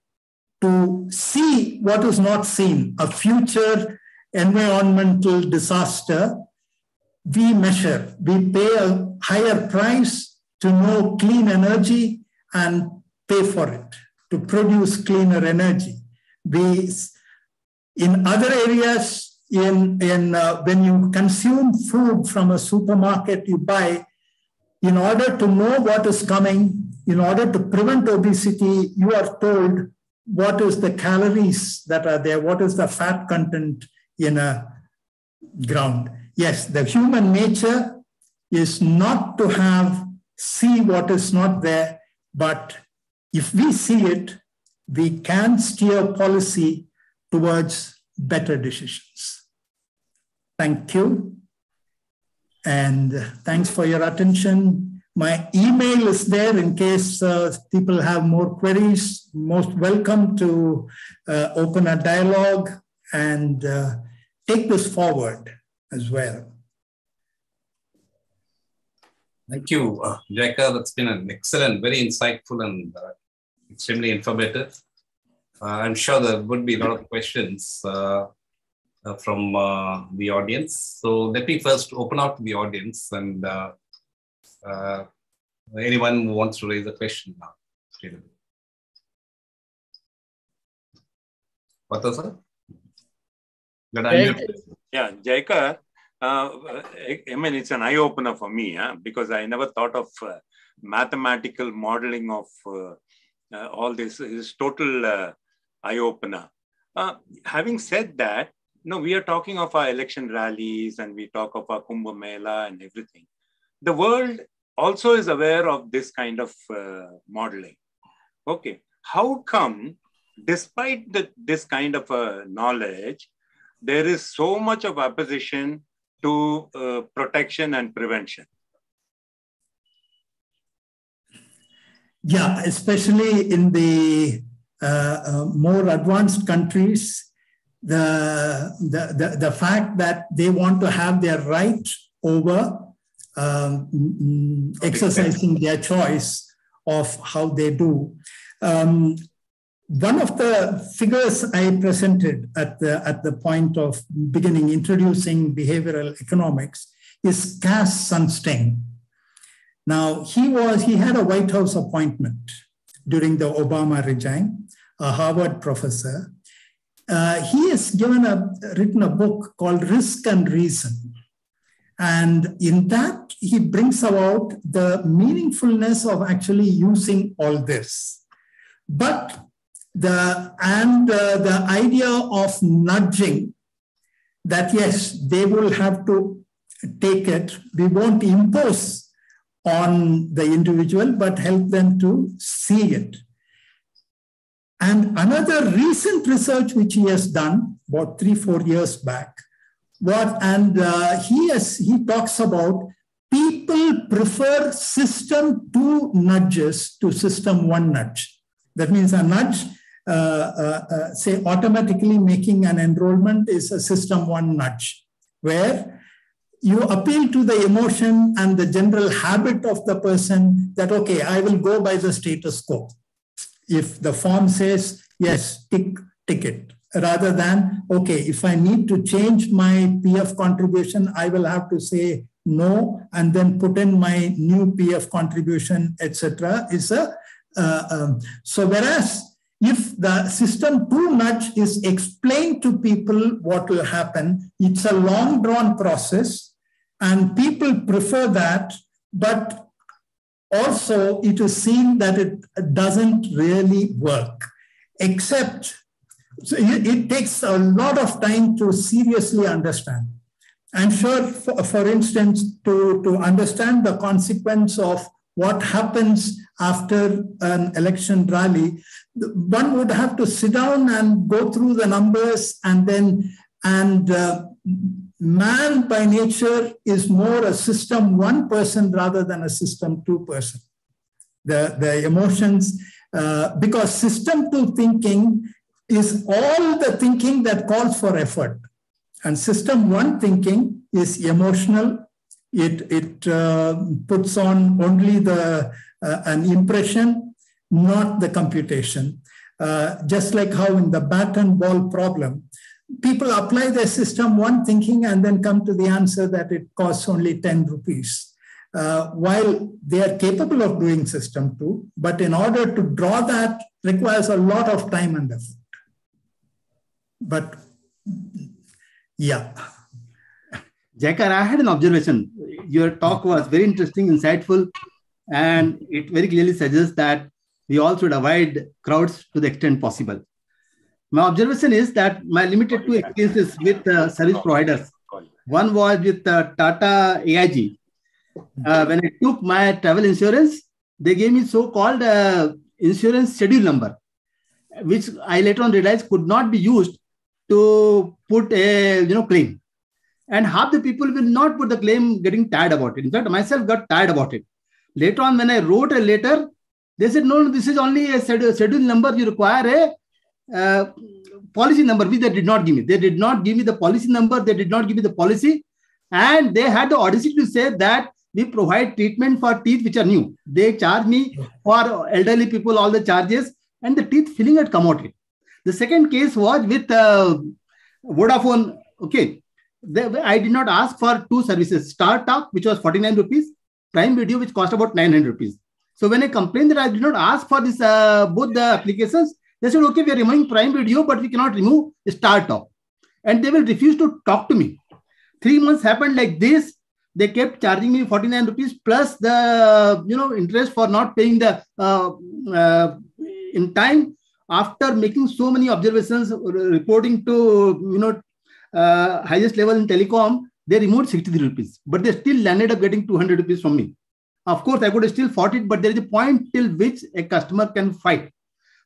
to see what is not seen, a future environmental disaster, we measure, we pay a higher price to know clean energy and pay for it to produce cleaner energy. We, in other areas, in, in uh, when you consume food from a supermarket, you buy, in order to know what is coming, in order to prevent obesity, you are told what is the calories that are there, what is the fat content in a ground. Yes, the human nature is not to have see what is not there, but if we see it, we can steer policy towards better decisions. Thank you. And thanks for your attention. My email is there in case uh, people have more queries. Most welcome to uh, open a dialogue and uh, take this forward as well. Thank you, uh, Jeyakar. That's been an excellent, very insightful, and uh, extremely informative. Uh, I'm sure there would be a lot of questions uh, uh, from uh, the audience. So let me first open up to the audience and uh, uh, anyone who wants to raise a question now. What was that? Yeah, Jeyakar, uh, I mean, it's an eye opener for me huh? because I never thought of uh, mathematical modeling of uh, uh all this. Is total uh, eye opener. Uh, having said that, no, we are talking of our election rallies and we talk of our Kumbh Mela and everything. The world also is aware of this kind of modeling. Okay, how come, despite the, this kind of knowledge, there is so much of opposition to uh, protection and prevention? Yeah, especially in the uh, uh, more advanced countries, the, the, the, the, fact that they want to have their right over um, exercising their choice of how they do. Um, one of the figures I presented at the, at the point of beginning introducing behavioral economics is Cass Sunstein. Now, he was, he had a White House appointment during the Obama regime, a Harvard professor. Uh, he has given a, written a book called Risk and Reason. And in that, he brings about the meaningfulness of actually using all this. But the and uh, the idea of nudging that yes they will have to take it we won't impose on the individual but help them to see it and another recent research which he has done about three four years back what and uh, he has he talks about people prefer system two nudges to system one nudge that means a nudge uh, uh, uh, say automatically making an enrollment is a system one nudge, where you appeal to the emotion and the general habit of the person that, okay, I will go by the status quo. If the form says, yes, tick, ticket, rather than, okay, if I need to change my PF contribution, I will have to say no and then put in my new PF contribution, etc. Is a uh, um, so whereas if the system too much is explained to people what will happen, it's a long drawn process and people prefer that, but also it is seen that it doesn't really work, except so it, takes a lot of time to seriously understand. I'm sure, for, for instance, to, to understand the consequence of what happens after an election rally, one would have to sit down and go through the numbers and then, and uh, man by nature is more a system one person rather than a system two person. The, the emotions, uh, because system two thinking is all the thinking that calls for effort. And system one thinking is emotional, it, it uh, puts on only the uh, an impression, not the computation. Uh, just like how in the bat and ball problem, people apply their system one thinking and then come to the answer that it costs only 10 rupees. Uh, while they are capable of doing system two, but in order to draw that requires a lot of time and effort. but yeah. Jeyakar, I had an observation. Your talk was very interesting, insightful, and it very clearly suggests that we all should avoid crowds to the extent possible. My observation is that my limited two experiences with uh, service providers. One was with uh, Tata AIG. Uh, when I took my travel insurance, they gave me so-called uh, insurance schedule number, which I later on realized could not be used to put a you know claim. And half the people will not put the claim getting tired about it. In fact, myself got tired about it. Later on, when I wrote a letter, they said, no, no this is only a schedule number. You require a uh, policy number, which they did not give me. They did not give me the policy number. They did not give me the policy. And they had the audacity to say that we provide treatment for teeth which are new. They charge me for elderly people all the charges and the teeth filling had come out. The second case was with uh, Vodafone. Okay, I did not ask for two services: Star Talk, which was 49 rupees, Prime Video, which cost about 900 rupees. So when I complained that I did not ask for this uh, both the applications, they said, "Okay, we are removing Prime Video, but we cannot remove Star Talk," and they will refuse to talk to me. Three months happened like this. They kept charging me 49 rupees plus the you know interest for not paying the uh, uh in time. After making so many observations reporting to you know uh, highest level in telecom they removed 63 rupees. But they still landed up getting 200 rupees from me. Of course i could still fought it but there is a point till which a customer can fight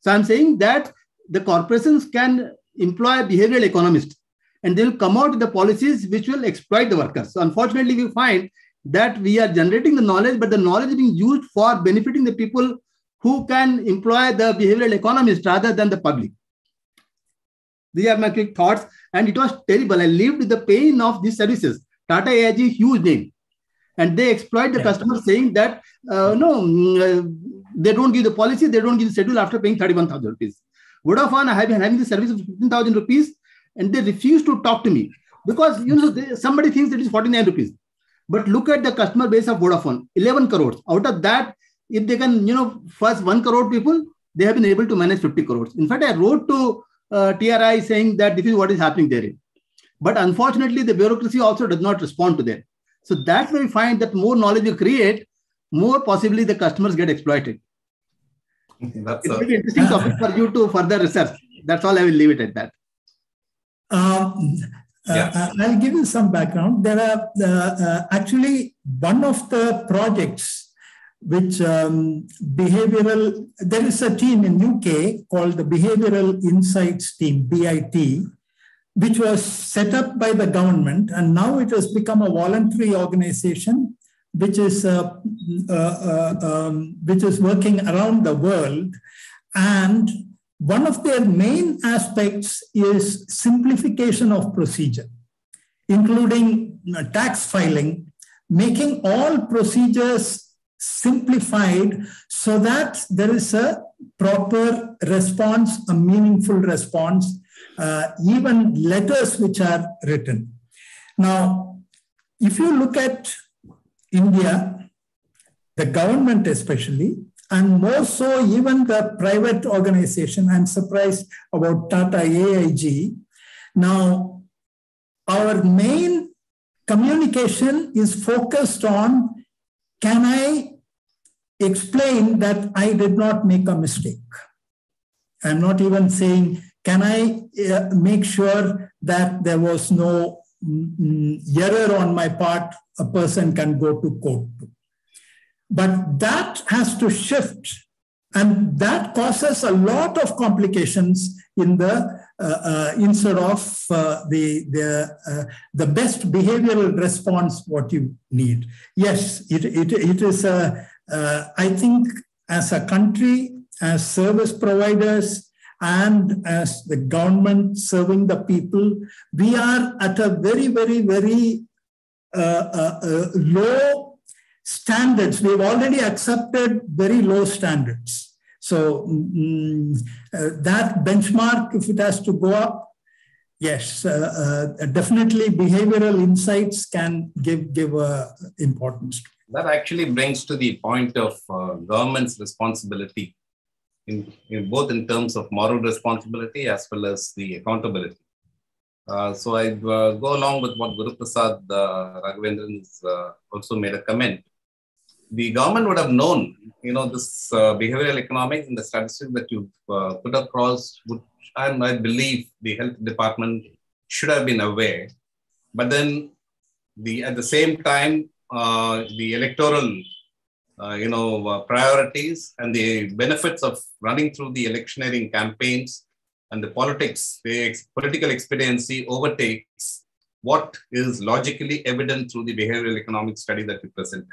so i'm saying that the corporations can employ a behavioral economist and they will come out with the policies which will exploit the workers so unfortunately we find that we are generating the knowledge but the knowledge is being used for benefiting the people who can employ the behavioral economist rather than the public. These are my quick thoughts. And it was terrible. I lived the pain of these services. Tata AIG, huge name. And they exploit the yeah. customer saying that, uh, no, mm, uh, they don't give the policy, they don't give the schedule after paying 31,000 rupees. Vodafone, I have been having the service of 15,000 rupees and they refuse to talk to me because, you know, they, somebody thinks it is 49 rupees. But look at the customer base of Vodafone, 11 crores. Out of that, if they can, you know, first one crore people, they have been able to manage 50 crores. In fact, I wrote to uh, TRAI saying that this is what is happening there. But unfortunately, the bureaucracy also does not respond to that. So that's where we find that more knowledge you create, more possibly the customers get exploited. That's it's a very interesting topic for you to further research. That's all I will leave it at that. Um, uh, uh I'll give you some background. There are uh, uh actually one of the projects which um, behavioral, there is a team in UK called the Behavioral Insights Team, BIT, which was set up by the government and now it has become a voluntary organization which is, uh, uh, uh, um, which is working around the world. And one of their main aspects is simplification of procedure, including uh, tax filing, making all procedures simplified so that there is a proper response, a meaningful response, uh, even letters which are written. Now, if you look at India, the government especially, and more so even the private organization, I'm surprised about Tata AIG. Now, our main communication is focused on can I explain that I did not make a mistake? I'm not even saying, can I uh, make sure that there was no error on my part a person can go to court? But that has to shift. And that causes a lot of complications in the uh, uh, instead of uh, the the uh, the best behavioral response what you need. Yes, it it, it is a. I think as a country, as service providers, and as the government serving the people, we are at a very, very, very uh, uh, uh, low standards. We've already accepted very low standards. So mm, uh, that benchmark, if it has to go up, yes, uh, uh, definitely behavioral insights can give give importance. That actually brings to the point of government's responsibility, in, in both in terms of moral responsibility as well as the accountability. Uh, so I uh, go along with what Guru Prasad uh, Raghavendran has uh, also made a comment. The government would have known, you know, this uh, behavioral economics and the statistics that you've uh, put across, would, and I believe the health department should have been aware. But then, the at the same time, the electoral, you know, priorities and the benefits of running through the electioneering campaigns and the politics, the ex- political expediency overtakes what is logically evident through the behavioral economic study that we presented.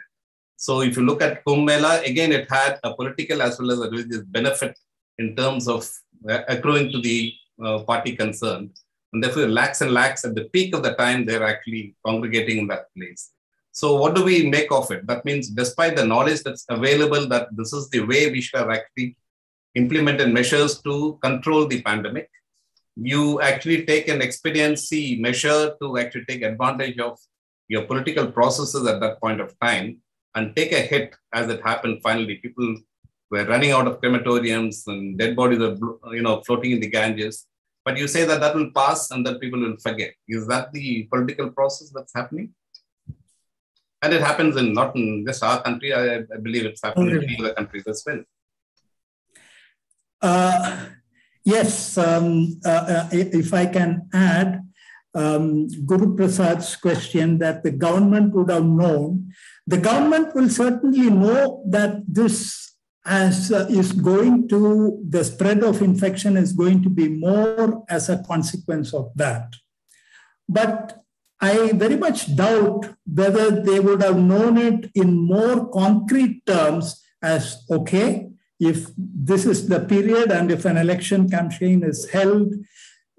So if you look at Kumbh again, it had a political as well as a religious benefit in terms of uh, accruing to the uh, party concerned. And therefore, lakhs and lakhs at the peak of the time, they're actually congregating in that place. So what do we make of it? That means despite the knowledge that's available that this is the way we should have actually implemented measures to control the pandemic. You actually take an expediency measure to actually take advantage of your political processes at that point of time and take a hit as it happened finally. People were running out of crematoriums and dead bodies are you know floating in the Ganges. But you say that that will pass and that people will forget. Is that the political process that's happening? And it happens in not in just our country. I, I believe it's happening in other countries as well. Uh, yes, um, uh, uh, if I can add, um, Guru Prasad's question that the government would have known, the government will certainly know that this as uh, is going to the spread of infection is going to be more as a consequence of that. But I very much doubt whether they would have known it in more concrete terms as okay, if this is the period and if an election campaign is held,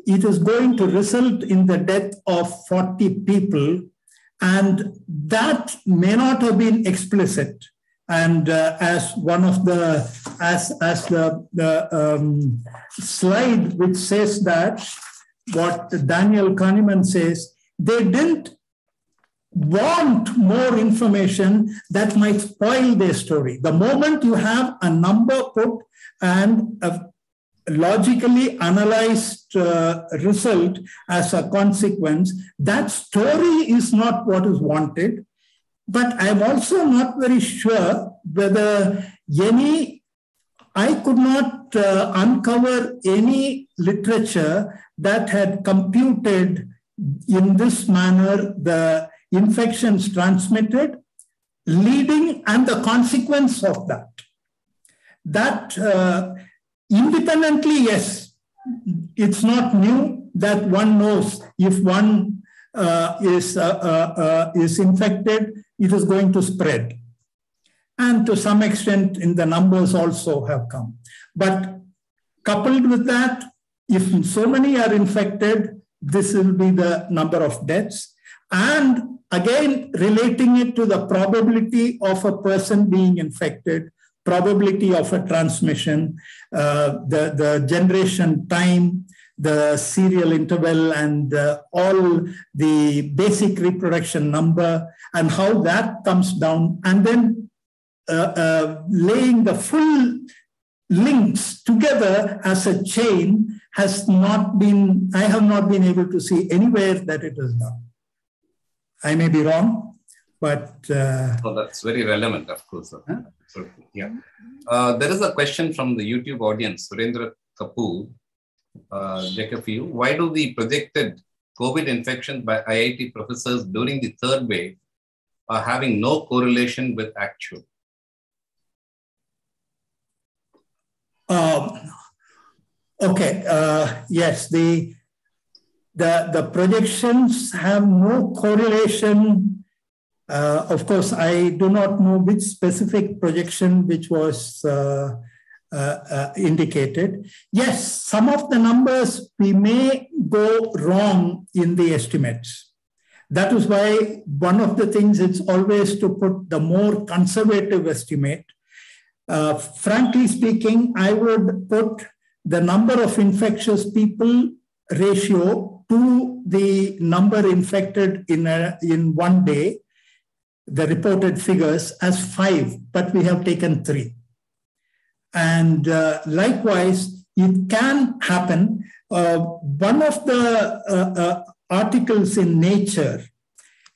it is going to result in the death of 40 people. And that may not have been explicit. And uh, as one of the, as, as the, the um, slide which says that, what Daniel Kahneman says, they didn't want more information that might spoil their story. The moment you have a number put and a logically analyzed uh, result as a consequence, that story is not what is wanted. But I'm also not very sure whether any, I could not uh, uncover any literature that had computed in this manner the infections transmitted, leading and the consequence of that. That uh, independently, yes, it's not new that one knows if one uh, is, uh, uh, uh is infected, it is going to spread. And to some extent, in the numbers also have come. But coupled with that, if so many are infected, this will be the number of deaths. And Again, relating it to the probability of a person being infected, probability of a transmission, uh, the, the generation time, the serial interval, and uh, all the basic reproduction number, and how that comes down, and then uh, uh laying the full links together as a chain has not been, I have not been able to see anywhere that it is done. I may be wrong, but. Uh, oh, that's very relevant, of course. Huh? Yeah. Uh, there is a question from the YouTube audience, Surendra Kapoor, uh, Jacob, you. Why do the projected COVID infections by IIT professors during the third wave are having no correlation with actual? Um, okay, uh, yes, the the, the projections have no correlation. Uh, of course, I do not know which specific projection which was uh, uh, uh, indicated. Yes, some of the numbers we may go wrong in the estimates. That is why one of the things is always to put the more conservative estimate. Uh, frankly speaking, I would put the number of infectious people ratio to the number infected in, a, in one day, the reported figures as five, but we have taken three. And uh, likewise, it can happen uh, one of the uh, uh, articles in Nature,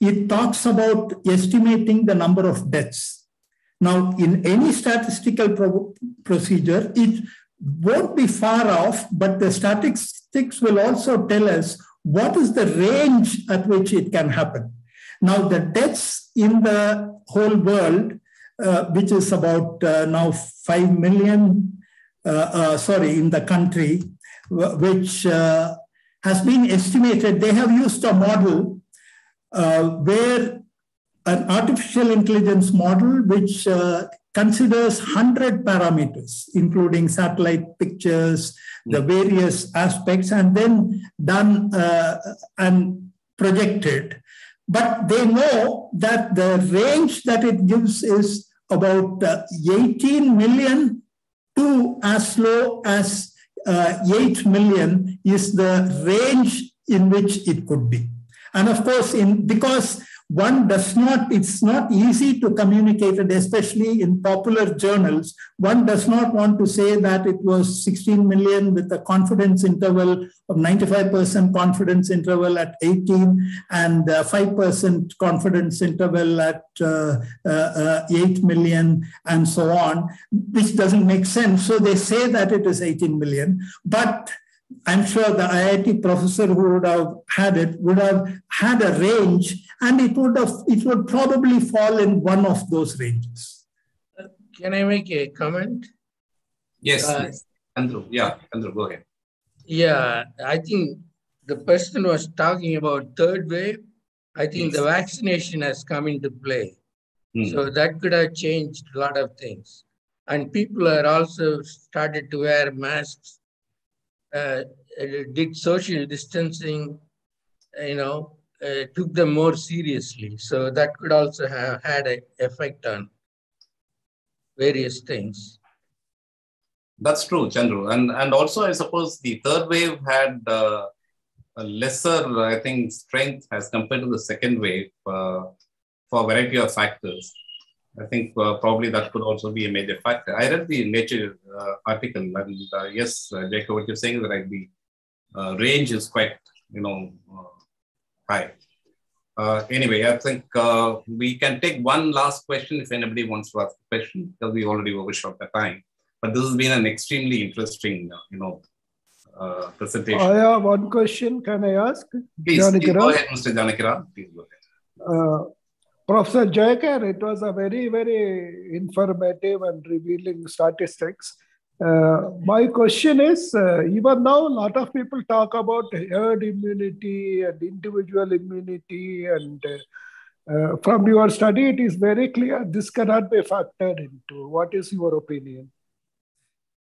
it talks about estimating the number of deaths. Now, in any statistical pro- procedure, it won't be far off, but the statistics will also tell us what is the range at which it can happen. Now, the deaths in the whole world, uh, which is about uh, now 5 million, uh, uh sorry, in the country, which uh, has been estimated, they have used a model uh, where an artificial intelligence model which considers 100 parameters, including satellite pictures, the hmm. various aspects, and then done uh, and projected. But they know that the range that it gives is about uh, 18 million to as low as uh, 8 million is the range in which it could be. And of course, in because one does not, it's not easy to communicate it, especially in popular journals. One does not want to say that it was 16 million with a confidence interval of 95% confidence interval at 18 and 5% confidence interval at uh, uh, uh, 8 million and so on, which doesn't make sense. So they say that it is 18 million, but I'm sure the IIT professor who would have had it would have had a range, and it would have it would probably fall in one of those ranges. Can I make a comment? Yes, uh, Chandru. Yeah, Chandru, go ahead. Yeah, I think the person was talking about third wave. I think yes. the vaccination has come into play. Mm. So that could have changed a lot of things. And people are also started to wear masks uh, did social distancing, you know, uh, took them more seriously. So that could also have had an effect on various things. That's true, Chandru. And, and also, I suppose the third wave had uh, a lesser, I think, strength as compared to the second wave uh, for a variety of factors. I think uh, probably that could also be a major factor. I read the Nature uh, article, and uh, yes, Jacob, what you're saying is that the range is quite, you know, uh, anyway, I think uh, we can take one last question if anybody wants to ask a question, because we already overshot the time. But this has been an extremely interesting, uh, you know, uh, presentation. I have one question. Can I ask? Please, please go ahead, Mr. Janakira. Please go ahead. Professor Jeyakar, it was a very, very informative and revealing statistics. Uh, my question is, uh, even now, a lot of people talk about herd immunity and individual immunity. And uh, from your study, it is very clear this cannot be factored into. What is your opinion?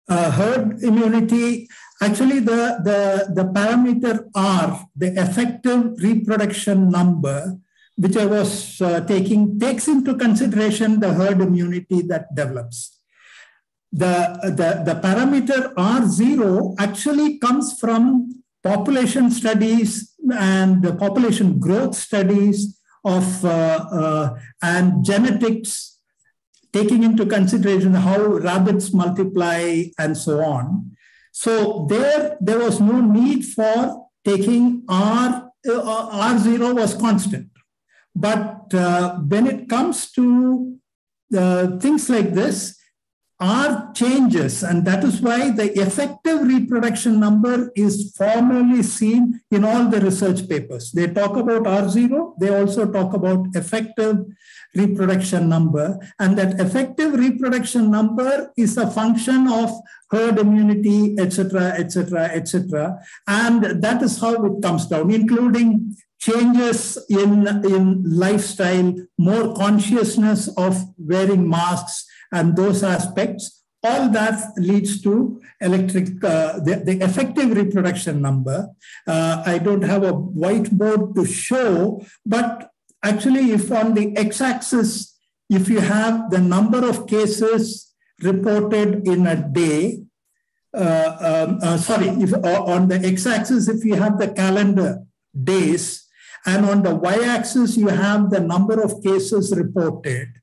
Uh, herd immunity, actually the, the, the parameter R, the effective reproduction number, which I was uh, taking, takes into consideration the herd immunity that develops. The, the, the parameter R0 actually comes from population studies and the population growth studies of uh, uh, and genetics, taking into consideration how rabbits multiply and so on. So there, there was no need for taking R, uh, R0 was constant. But uh, when it comes to uh, things like this, R changes, and that is why the effective reproduction number is formally seen in all the research papers. They talk about R0, they also talk about effective reproduction number, and that effective reproduction number is a function of herd immunity, etc., etc., etc., and that is how it comes down, including changes in, in lifestyle, more consciousness of wearing masks, and those aspects. All that leads to electric, uh, the, the effective reproduction number. Uh, I don't have a whiteboard to show, but actually, if on the x axis, if you have the number of cases reported in a day, uh, um, uh, sorry, if on the x axis, if you have the calendar days, and on the y-axis, you have the number of cases reported.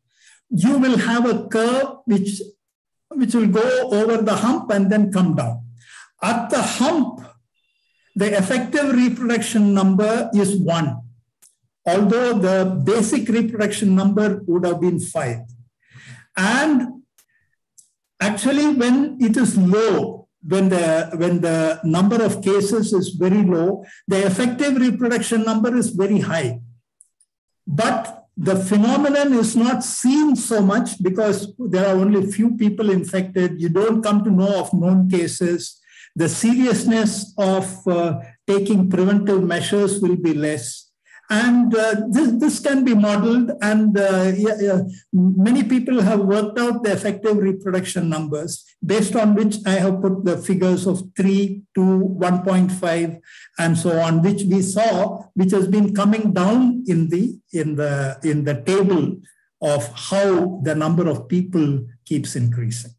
You will have a curve which, which will go over the hump and then come down. At the hump, the effective reproduction number is one, although the basic reproduction number would have been five. And actually, when it is low, when the when the number of cases is very low, the effective reproduction number is very high. But the phenomenon is not seen so much because there are only few people infected. You don't come to know of known cases. The seriousness of uh, taking preventive measures will be less. And uh, this, this can be modeled, and uh, yeah, yeah, many people have worked out the effective reproduction numbers based on which I have put the figures of 3 to 1.5 and so on, which we saw, which has been coming down in the in the in the table of how the number of people keeps increasing.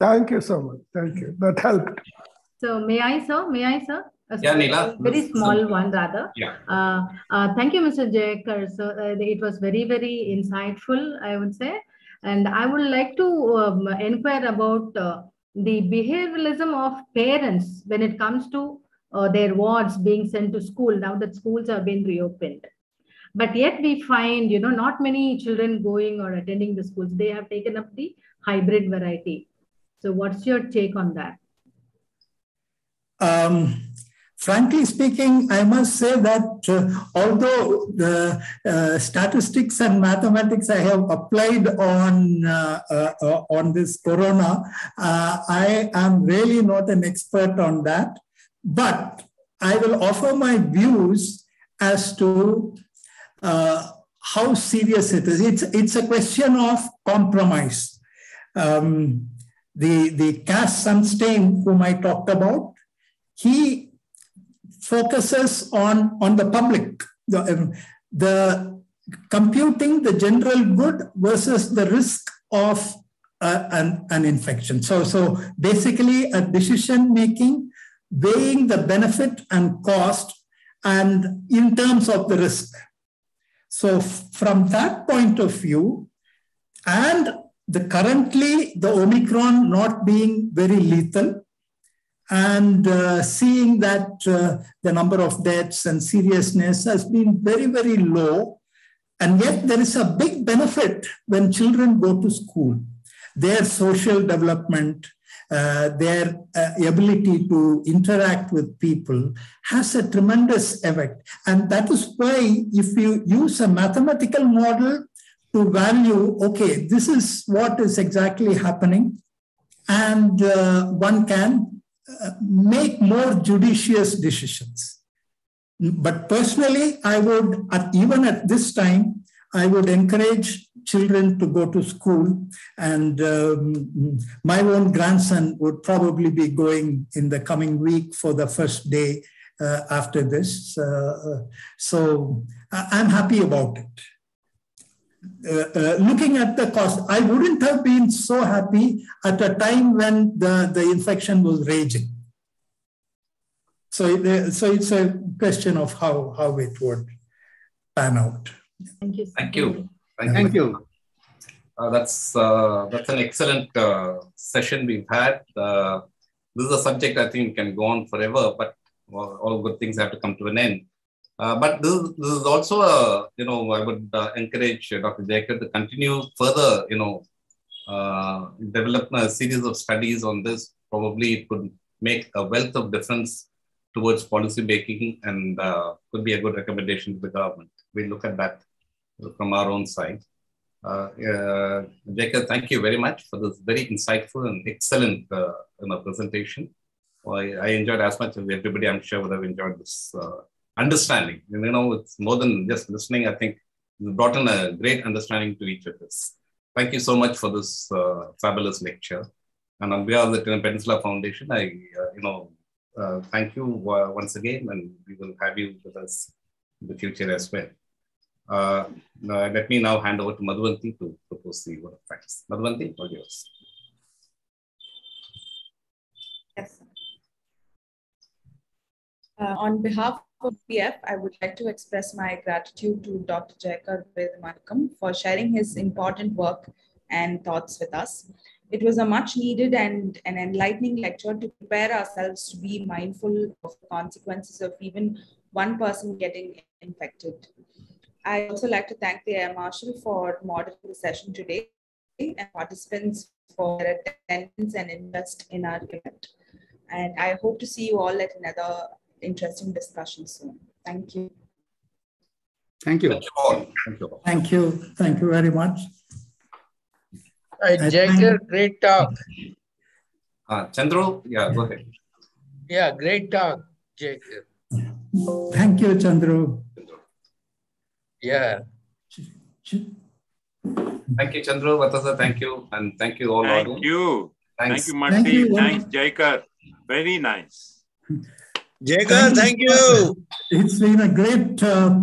Thank you so much. Thank you. That helped. So may I, sir? May I, sir? A Yeah, Neela. Very small one, rather. Yeah. Uh, uh, thank you, Mr. Jeyakar. So uh, it was very, very insightful, I would say. And I would like to um, inquire about uh, the behavioralism of parents when it comes to uh, their wards being sent to school now that schools have been reopened. But yet we find, you know, not many children going or attending the schools. They have taken up the hybrid variety. So what's your take on that? Um, frankly speaking, I must say that uh, although the uh, statistics and mathematics I have applied on uh, uh, uh, on this corona, I am really not an expert on that. But I will offer my views as to how serious it is. It's it's a question of compromise. Um, the the Cass Sunstein, whom I talked about, he focuses on, on the public, the, um, the computing the general good versus the risk of uh, an, an infection. So, so basically a decision making, weighing the benefit and cost and in terms of the risk. So from that point of view, and the currently the Omicron not being very lethal, and uh, seeing that uh, the number of deaths and seriousness has been very, very low. And yet there is a big benefit when children go to school. Their social development, uh, their uh, ability to interact with people has a tremendous effect. And that is why if you use a mathematical model to value, okay, this is what is exactly happening, and uh, one can make more judicious decisions. But personally, I would, at, even at this time, I would encourage children to go to school. And um, my own grandson would probably be going in the coming week for the first day uh, after this. Uh, so I'm happy about it. Uh, uh, looking at the cost, I wouldn't have been so happy at a time when the, the infection was raging. So, it, so it's a question of how, how it would pan out. Thank you. Thank you. Thank, Thank you. you. Uh, that's uh, that's an excellent uh, session we've had. Uh, this is a subject I think can go on forever, but all good things have to come to an end. Uh, but this, this is also a, you know, I would uh, encourage Dr. Jeyakar to continue further, you know, uh, develop a series of studies on this. Probably it could make a wealth of difference towards policy making and uh, could be a good recommendation to the government. We look at that from our own side. Uh, uh, Jeyakar, thank you very much for this very insightful and excellent uh, you know, presentation. I, I, enjoyed as much as everybody, I'm sure, would have enjoyed this uh, understanding. And, you know, it's more than just listening. I think you brought in a great understanding to each of us. Thank you so much for this uh, fabulous lecture. And on behalf of the Peninsula Foundation, I, uh, you know, uh, thank you uh, once again, and we will have you with us in the future as well. Uh, let me now hand over to Madhuvanti to propose the word of thanks. Madhuvanti, all yours. Yes. on behalf of PF, I would like to express my gratitude to Dr. Jeyakar Vedamanickam for sharing his important work and thoughts with us. It was a much needed and an enlightening lecture to prepare ourselves to be mindful of the consequences of even one person getting infected. I also like to thank the Air Marshal for moderating the session today and participants for their attendance and interest in our event. And I hope to see you all at another interesting discussion soon. Thank you. Thank you. Thank you all. Thank you. Thank you. Thank you very much. Right, I great talk. Uh, Chandru, yeah, go ahead. Yeah, great talk, Jaker. Thank you, Chandru. Yeah. Thank you, Chandru. Vatasa, thank you. And thank you all. Thank audience. you. Thanks. Thank you, Marty. Thank you. Thanks, Jeyakar. Very nice. Jacob, thank you. It's been a great uh,